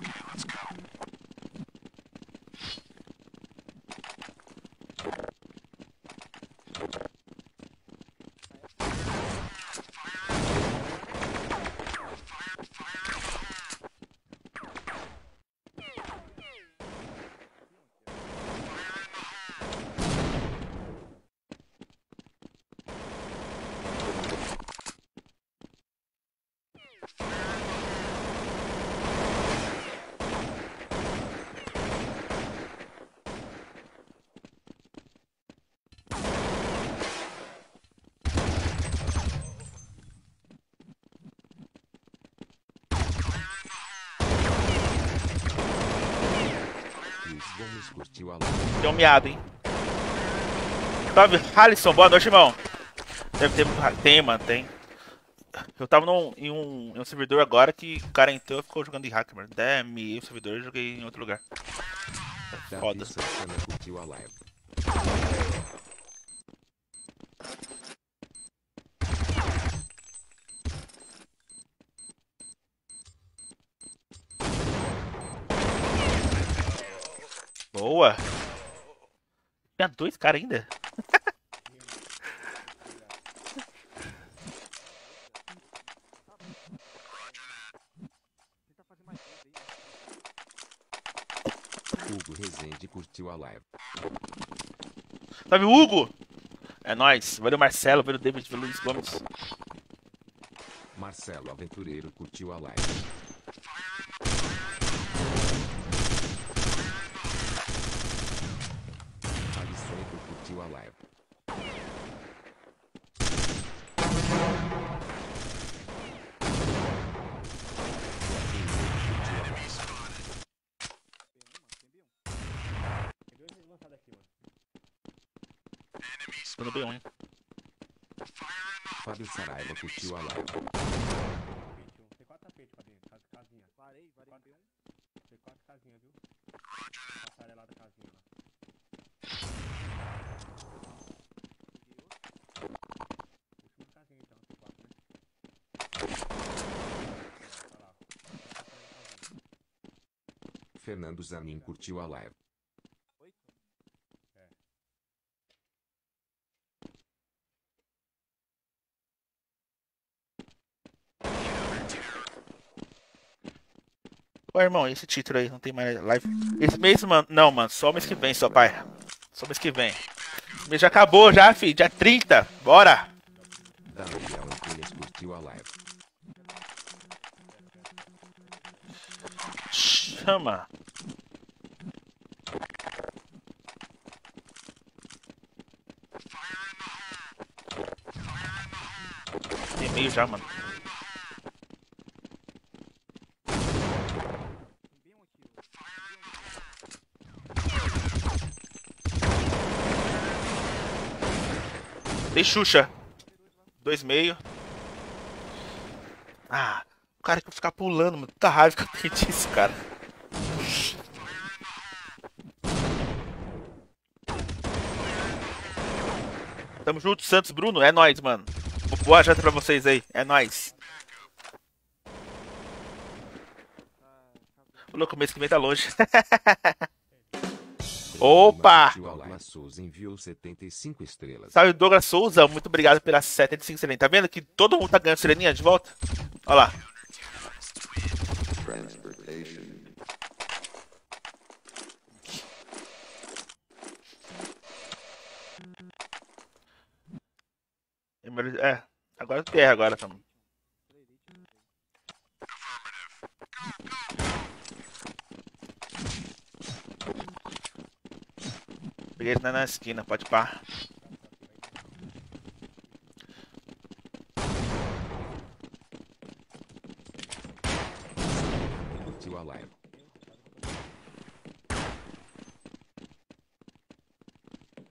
Luiz Gomes curtiu a um miado, hein? Salve, Alisson. Boa noite, irmão. Deve ter. Tem, mano, tem. Eu tava num, em, um, em um servidor agora que o cara entrou e ficou jogando de hacker, mano. Me o servidor e joguei em outro lugar. É foda. Boa. Tinha dois caras ainda. Hugo Rezende curtiu a live. Salve, Hugo! É nóis. Valeu, Marcelo. Valeu, David. Valeu, Luiz Gomes. Marcelo Aventureiro curtiu a live. Tô no B1, hein? Fábio Curtiu a live. Tem quatro tapetes pra dentro, cas- casinha. Varei, varei Quatro. B1. Tem quatro casinhas, viu? Passarela da casinha lá. Última casinha então, tem quatro, né? Fernando Zanin curtiu a live. Ô, irmão, esse título aí, não tem mais live. Esse mês, mano. Não, mano, só mês que vem, só pai. Só mês que vem. O mês já acabou, já, fi. Dia 30. Bora! Chama. Tem meio já, mano. Tem B1 aqui, ó. Tem Xuxa. Dois meio. Ah, o cara que ficar pulando, mano. Puta raiva que eu tenho disso, cara. Tamo junto, Santos Bruno. É nóis, mano. Boa janta pra vocês aí. É nóis. O louco, mês que vem tá longe. Opa! Curtiu a live. Souza enviou 75 estrelas. Salve Douglas Souza, muito obrigado pela 75 sereninha. Tá vendo que todo mundo tá ganhando sereninha de volta? Olha lá. É, agora TR agora também. Peguei ele na, na esquina, pode pá. Curtiu a live.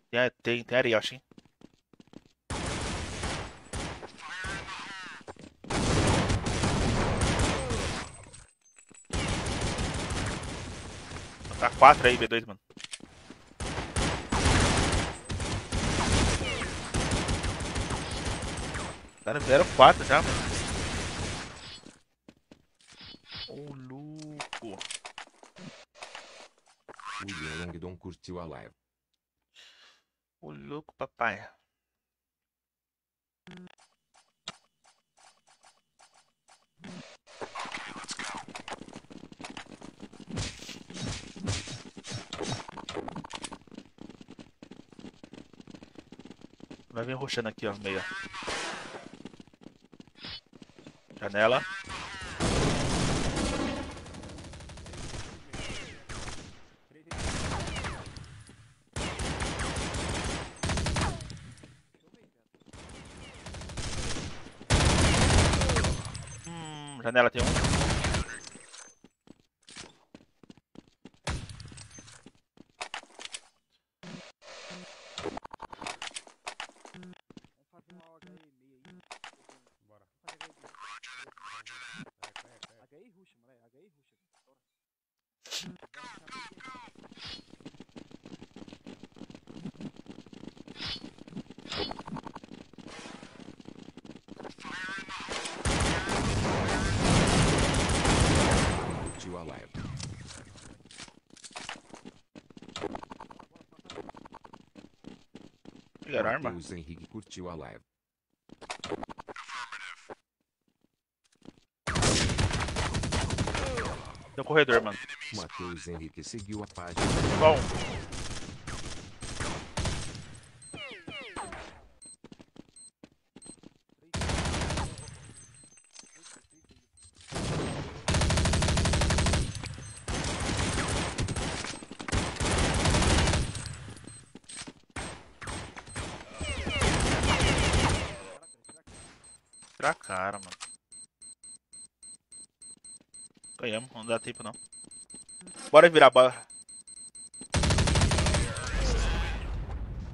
Tem, tem, tem Arioshi, hein? Tá 4 aí, B2, mano. Cara, 0-4 já, mano. Ô, louco. William Langdon curtiu a live. Ô, louco, papai. Vai vir roxando aqui, ó, no Janela. Hum, janela tem um. Vamos fazer uma HE meio aí. Bora. Vamos fazer HE. É, é, é. HE ruxa, moleque. HE ruxa. Bora. Curtiu a live. Melhor arma. Matheus Henrique curtiu a live. Um corredor, mano. Matheus Henrique seguiu a página. Bom. Pra cara, mano. Ganhamos, não dá tempo não. Bora virar, bora.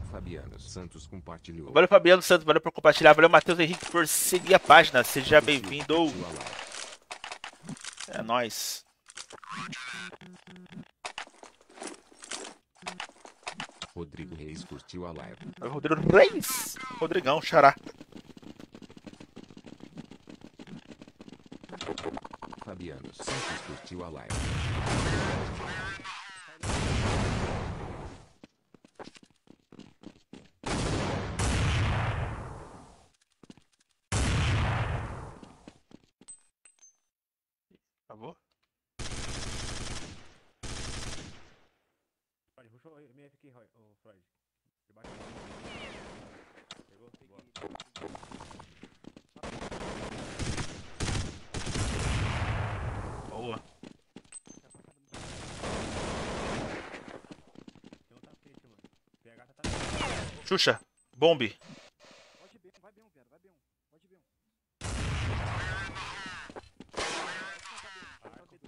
Fabiano Santos compartilhou. Valeu, Fabiano Santos, valeu por compartilhar. Valeu, Matheus Henrique, por seguir a página. Seja bem-vindo. É nóis. Rodrigo Reis curtiu a live. Rodrigo Reis. Rodrigão, xará. Fabiano Santos curtiu a live. Acabou? Freud, puxa o MF aqui, Freud. Debaixo. Pegou? Boa. Tem um tapete, mano. PH tá tapete. Xuxa, bombe. Pode B1, vai B1, Pedro, vai B1. Pode B1. Arco.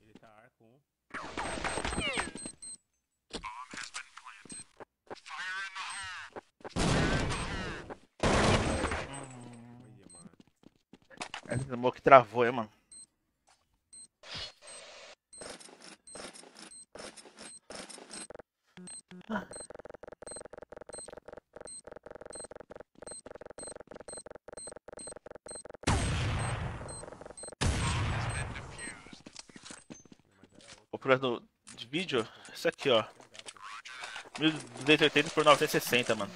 Ele tá arco 1. Olha, mano. Esse amor que travou, hein, mano. O preço de vídeo, isso aqui, ó. 1280 por 960, mano.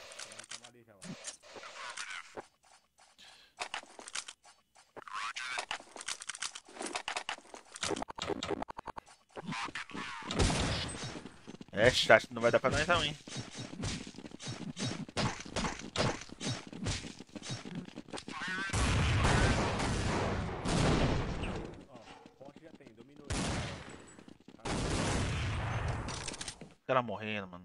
É, chat, não vai dar pra nós não, hein. Ó, ponte já tem, dominou. O cara morrendo, mano.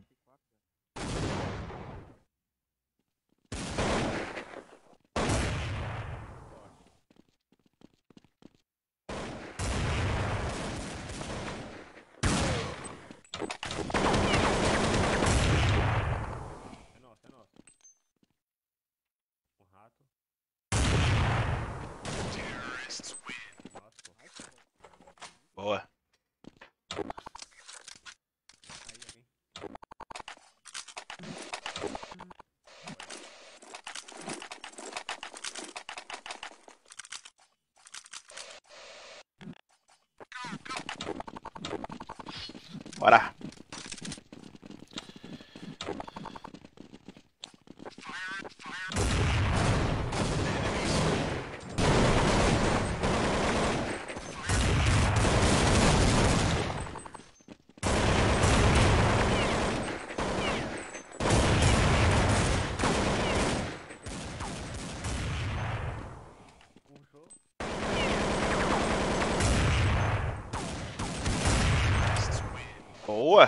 Boa.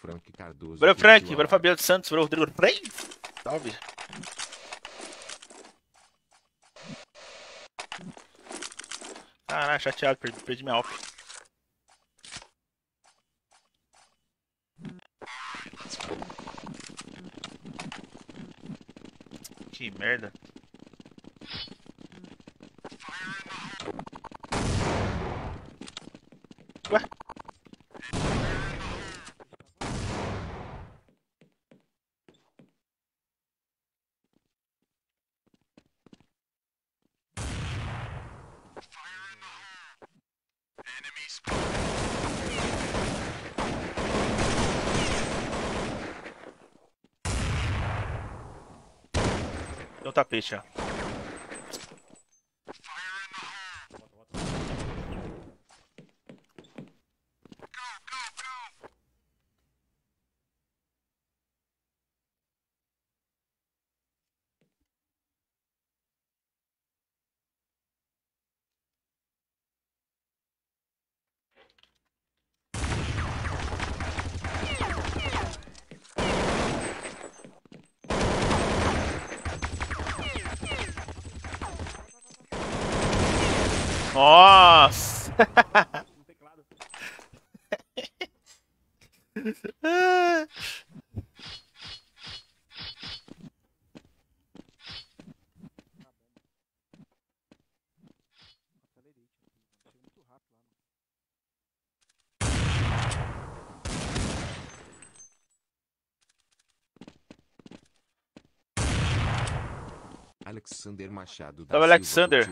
Frank Cardoso. Curtiu Frank. a Valeu, live. Fabiano Santos. Valeu, Rodrigo Reis. Salve. Caralho, chateado. Perdi, perdi minha op. Que merda. Ué? Tapete, ó. Nossa! No teclado. Alexander Machado da Salve, Alexander.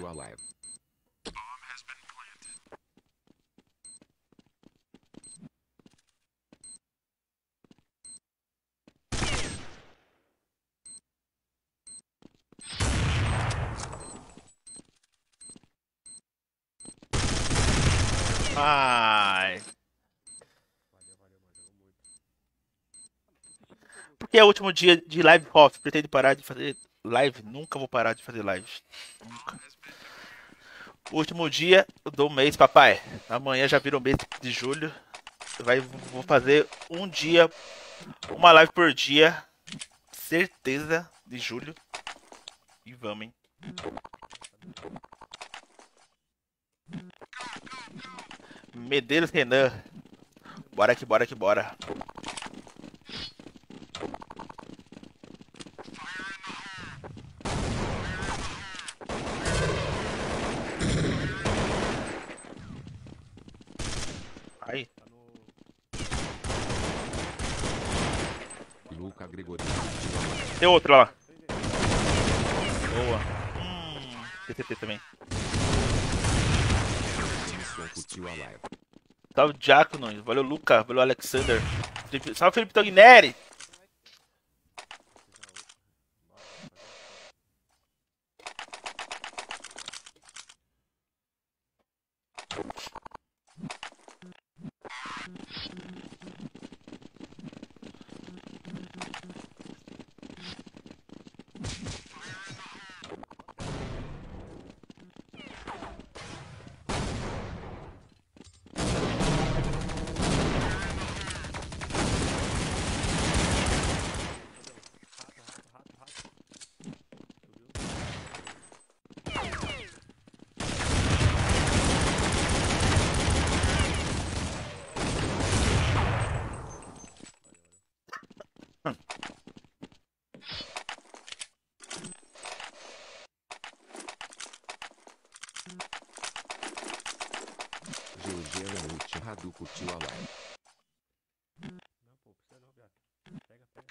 Ai. Porque é o último dia de live off. Pretendo parar de fazer live? Nunca vou parar de fazer live. Nunca. Último dia do mês, papai. Amanhã já vira o mês de julho. Vai, vou fazer um dia, uma live por dia. Certeza de julho. E vamos, hein? Medeiros Renan. Bora que bora que bora. Aí. Tá no. Luca Gregoriano curtiu a live. Tem outro lá. Boa. Hum, TTT também. A live. Salve Diácono. Valeu Luca. Valeu Alexander. Salve Felipe Togneri. Rato, rato, rato, rato. Subiu. GG Noite Radu curtiu a live. Não, pô, precisa não, viado. Pega, pega,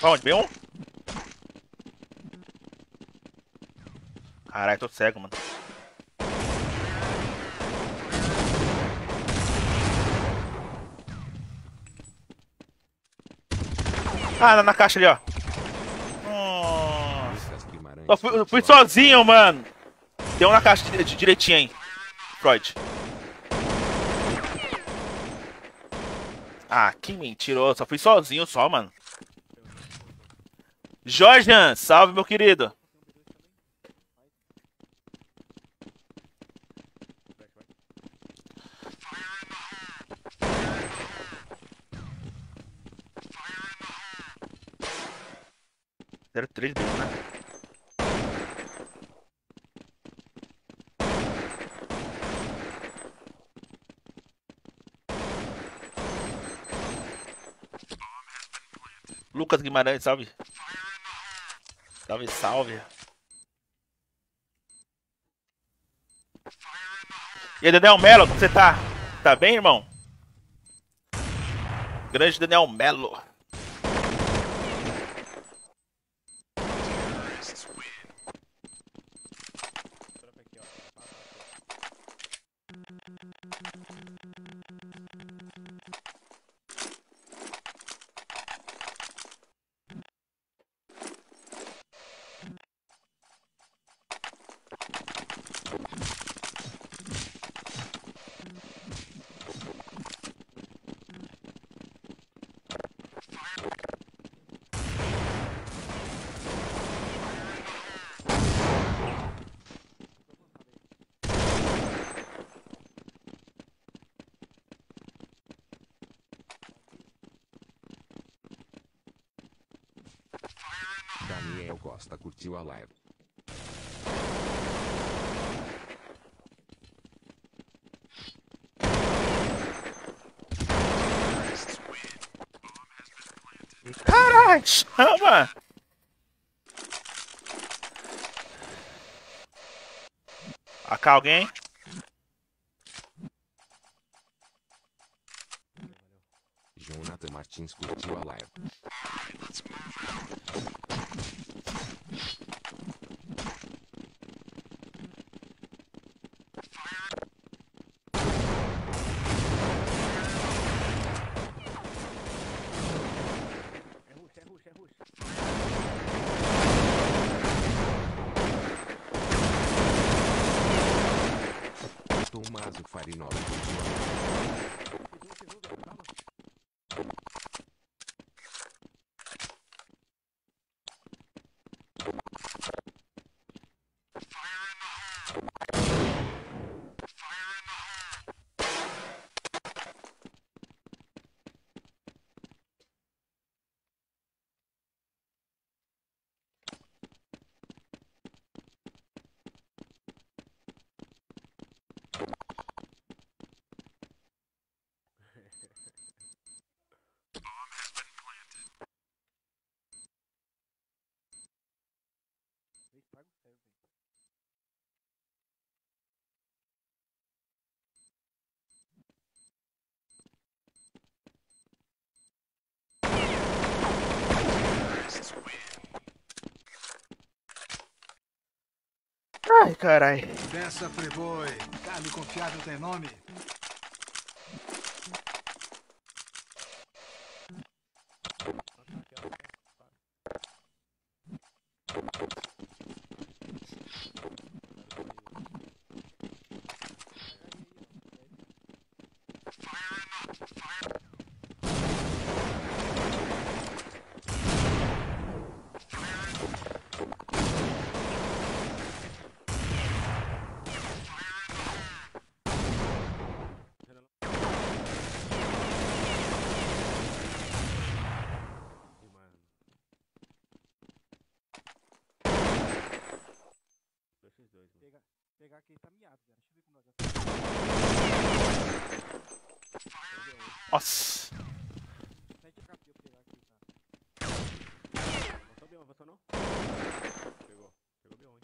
pega. Onde? Bem um? Caralho, tô cego, mano. Ah, na, na caixa ali, ó. Nossa. Só fui, fui sozinho, mano. Tem um na caixa direitinho, hein. Freud. Ah, que mentiroso. Só fui sozinho só, mano. Jorjan, salve, meu querido. Zero três né? Lucas Guimarães, salve. Salve, salve. E aí, Daniel Melo, como você tá? Tá bem, irmão? Grande Daniel Melo. Troca aqui, ó. Pá, pá, pá. Daniel Costa curtiu a live. Caralho, chama! AK alguém? Jonathan Jonathan Martins curtiu a live. É rush, é rush, é rush. Tommaso Farinoli curtiu a live. Fiz um, fiz um, Vitor, calma. Ih, paga o céu, velho. Ai, carai. Peça Playboy. Carne confiável tem nome? Ih, mano. 2x2, mano. Pegar, pegar aqui tá miado, cara. Deixa eu ver como nós já Nossa. Sai de cá pra eu pegar aqui, tá? Avançou bem, avançou não? Pegou. Pegou bem, hein?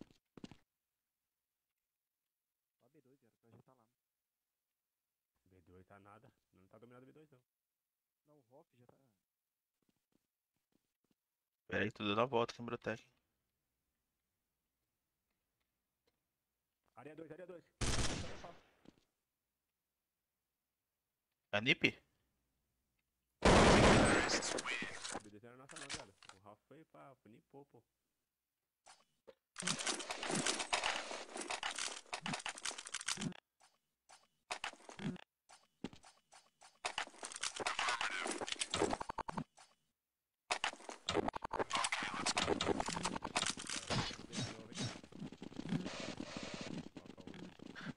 Só B2, cara, pra já tá lá. B2 tá nada. Não tá dominado B2 não. Não, o Hoff já tá. Pera aí, dando a volta aqui no Brotec. Área 2, área 2. É NIP? B2 era nossa não, viado. O Ralph foi pra... Limpou, pô.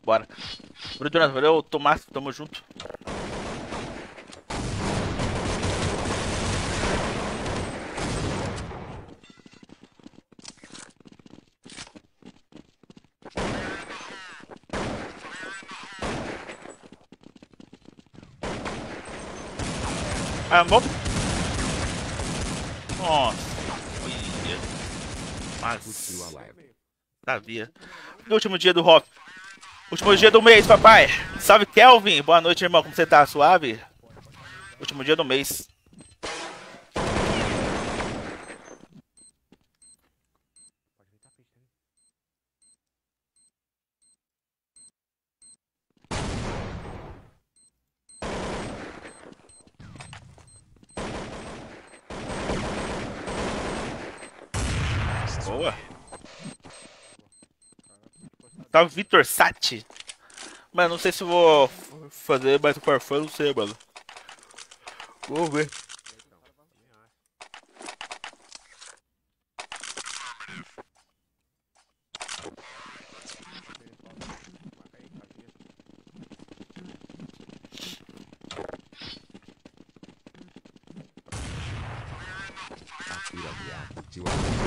Bora. Bruno valeu, Tomás, tamo junto. Ah, vamos. Nossa. Mas. live. Sabia. No último dia do Hop. Último dia do mês, papai. Salve, Kelvin. Boa noite, irmão. Como você tá? Suave? Último dia do mês. Boa. Salve, Vitor Sati. Mano, não sei se vou fazer mais um farfã, não sei, mano. Vamos ver. Também acho. Marca aí, casinha. Akira Biá curtiu a live.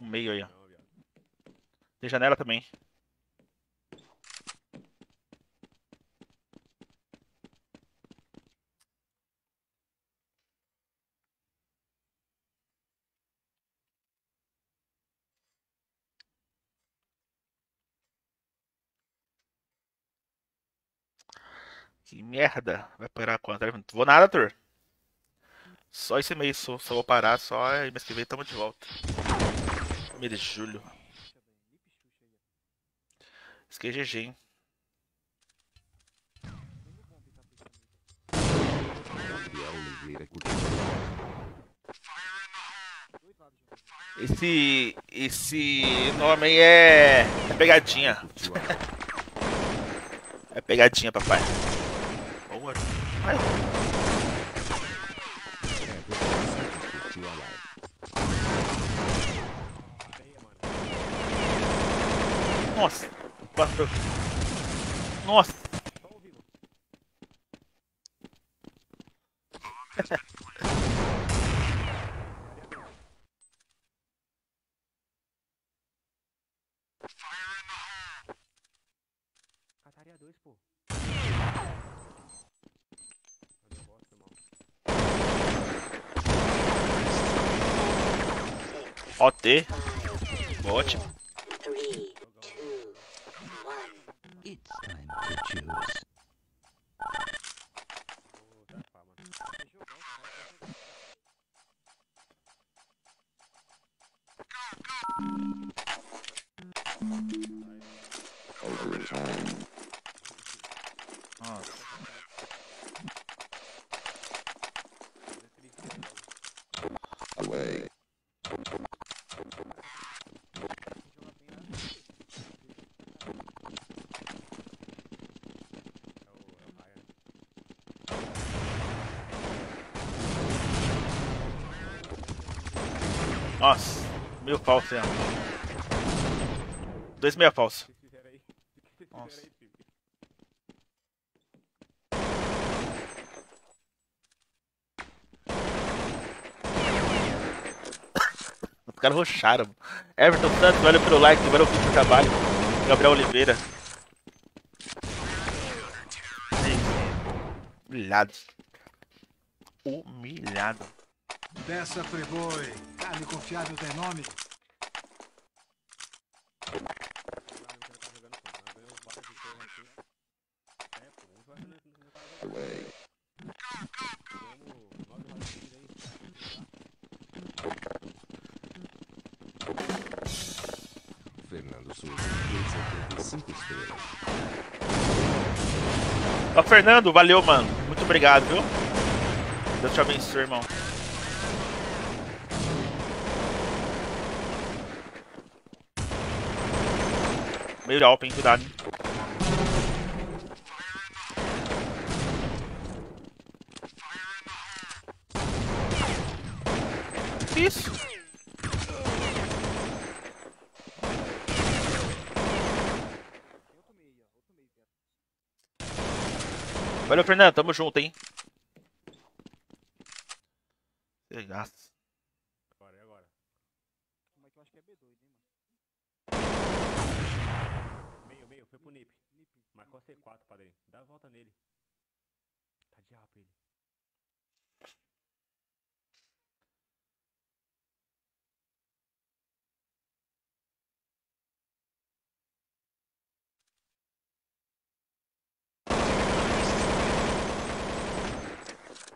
Um meio aí, ó. Não, viado. Tem janela também. Que merda. Vai parar quanto? Vou nada, Tur. Só esse mês só, só vou parar, só e mês que vem tamo de volta. Mês de julho. Isso aqui é GG, hein? Esse. Esse nome aí é. É pegadinha. É pegadinha, papai. Boa. Vai. Trevor Santos curtiu a live. Nossa. Bateu. Nossa. Cataria 2, pô. Cadê o bosta, irmão? OT. Ótimo. Three, two. It's time to choose mano. Nossa. É o, é o Ryan. Nossa. Meio falso, hein? Dois meia falso. O que vocês fizeram aí? O que vocês Nossa. Os caras roxaram. Everton Santos, valeu pelo like, valeu pelo trabalho. Gabriel Oliveira. Humilhado. Humilhado. Peça Playboy. Carne confiável tem nome? Fernando Souza deu 75 estrelas. Ó, Fernando, valeu, mano. Muito obrigado, viu? Deus te abençoe, irmão. Meio de cuidado. hein? Isso. Valeu, Fernando. Tamo junto, hein? Regaço. Agora, e agora? Mas eu acho que é B2, hein, mano? Meio, meio, foi pro Nip. Marcou C4, padrinho. Dá a volta nele. Tá de rapa ele.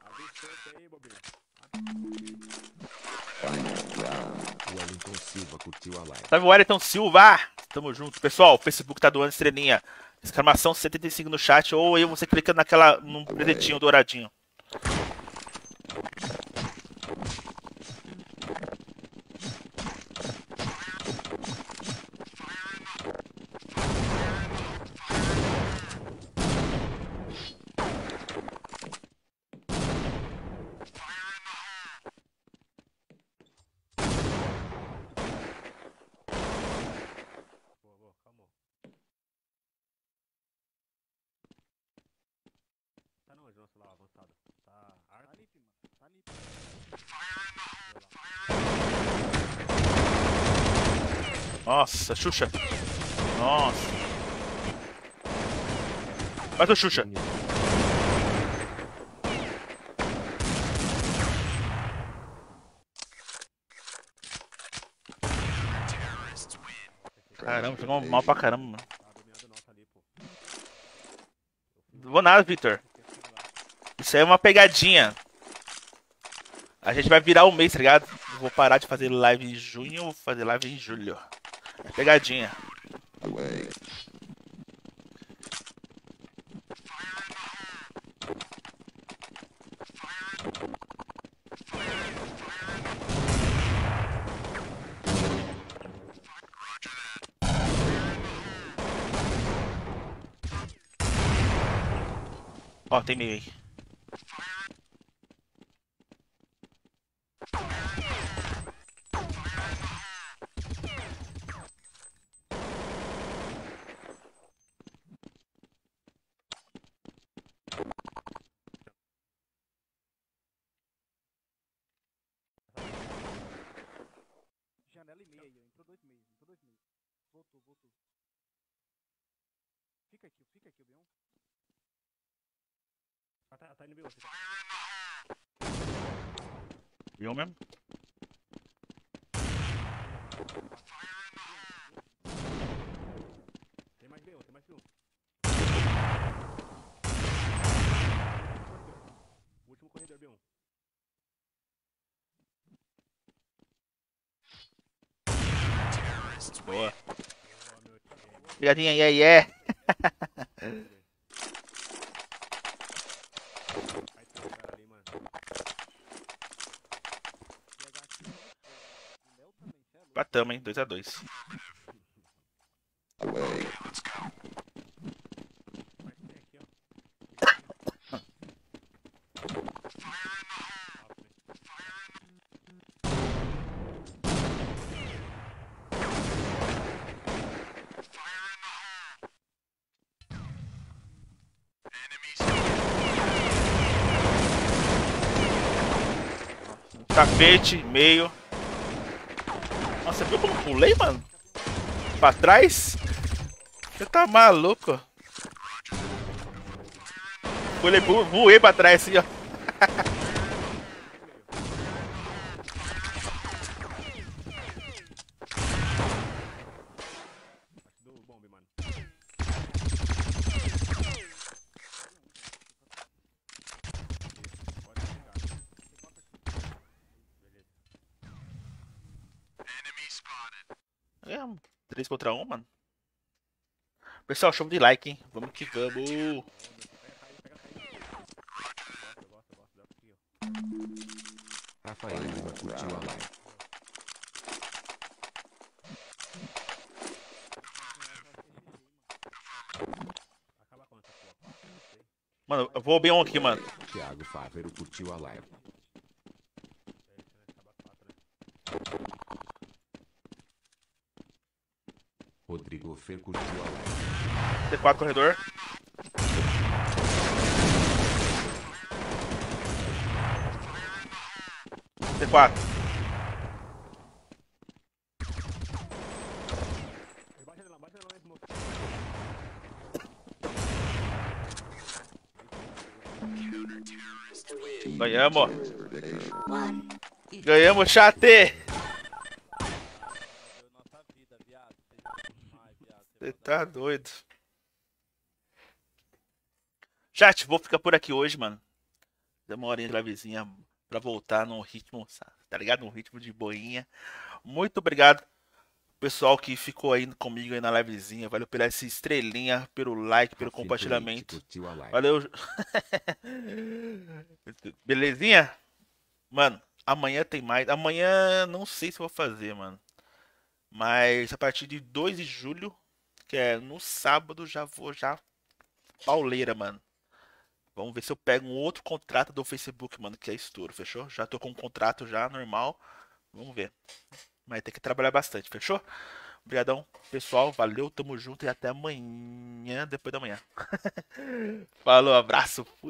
Abre o cerco aí, bobinho. O Wellington Silva curtiu a live. Salve, Wellington Silva! Tamo junto. Pessoal, o Facebook tá doando estrelinha. Exclamação 75 no chat ou aí você clica naquela, num presentinho douradinho. Boa, boa, calma. Tá não, nosso lá avançado. Tá arco. Tá limpo, mano. Tá limpo. Nossa, Xuxa. Nossa. Vai do Xuxa. Caramba, jogou mal pra caramba, mano. Não vou nada, Victor. Isso aí é uma pegadinha. A gente vai virar o mês, tá ligado? Vou parar de fazer live em junho, vou fazer live em julho. Pegadinha. Ó, tem meio aí. Janela e meia aí, ó. Entrou dois meios, entrou dois meios. Voltou, voltou. Fica aqui, fica aqui, Bion. Ah, tá, tá indo B1, fica. Viu mesmo? Tem mais B1, tem mais B1. O último corredor B1. Boa. Pegadinha, yeah, yeah. Batamos, hein? 2x2. Mas tem aqui, ó. Tapete, meio. Nossa, viu como pulei, mano? Pra trás? Você tá maluco? Pulei, vo- voei pra trás assim, ó. Acho do bombe, mano. Pode ficar. Beleza. É, 3 contra 1, mano. Pessoal, chama de like, hein? Vamos que vamos. Rafael Lima curtiu a live. Mano, eu vou bem um aqui, mano. Thiago Fávero curtiu a live. É isso, né? Acaba quatro, né? Rodrigo Fer curtiu a live. C4 corredor. C4. Baixa nela, baixa nela, moço. Three, Ganhamos. Ganhamos, chat. Nossa vida, viado. Ai, viado. Você tá doido. Chat, vou ficar por aqui hoje, mano. Deu uma livezinha pra voltar no ritmo, tá ligado? No ritmo de boinha. Muito obrigado, pessoal que ficou aí comigo aí na livezinha. Valeu pela essa estrelinha, pelo like, pelo compartilhamento. Live. Valeu. Belezinha? Mano, amanhã tem mais. Amanhã não sei se vou fazer, mano. Mas a partir de 2 de julho, que é no sábado, já vou já pauleira, mano. Vamos ver se eu pego um outro contrato do Facebook, mano, que é estouro, fechou? Já tô com um contrato já normal. Vamos ver. Mas tem que trabalhar bastante, fechou? Obrigadão, pessoal. Valeu, tamo junto e até amanhã, depois da manhã. Falou, abraço, fui.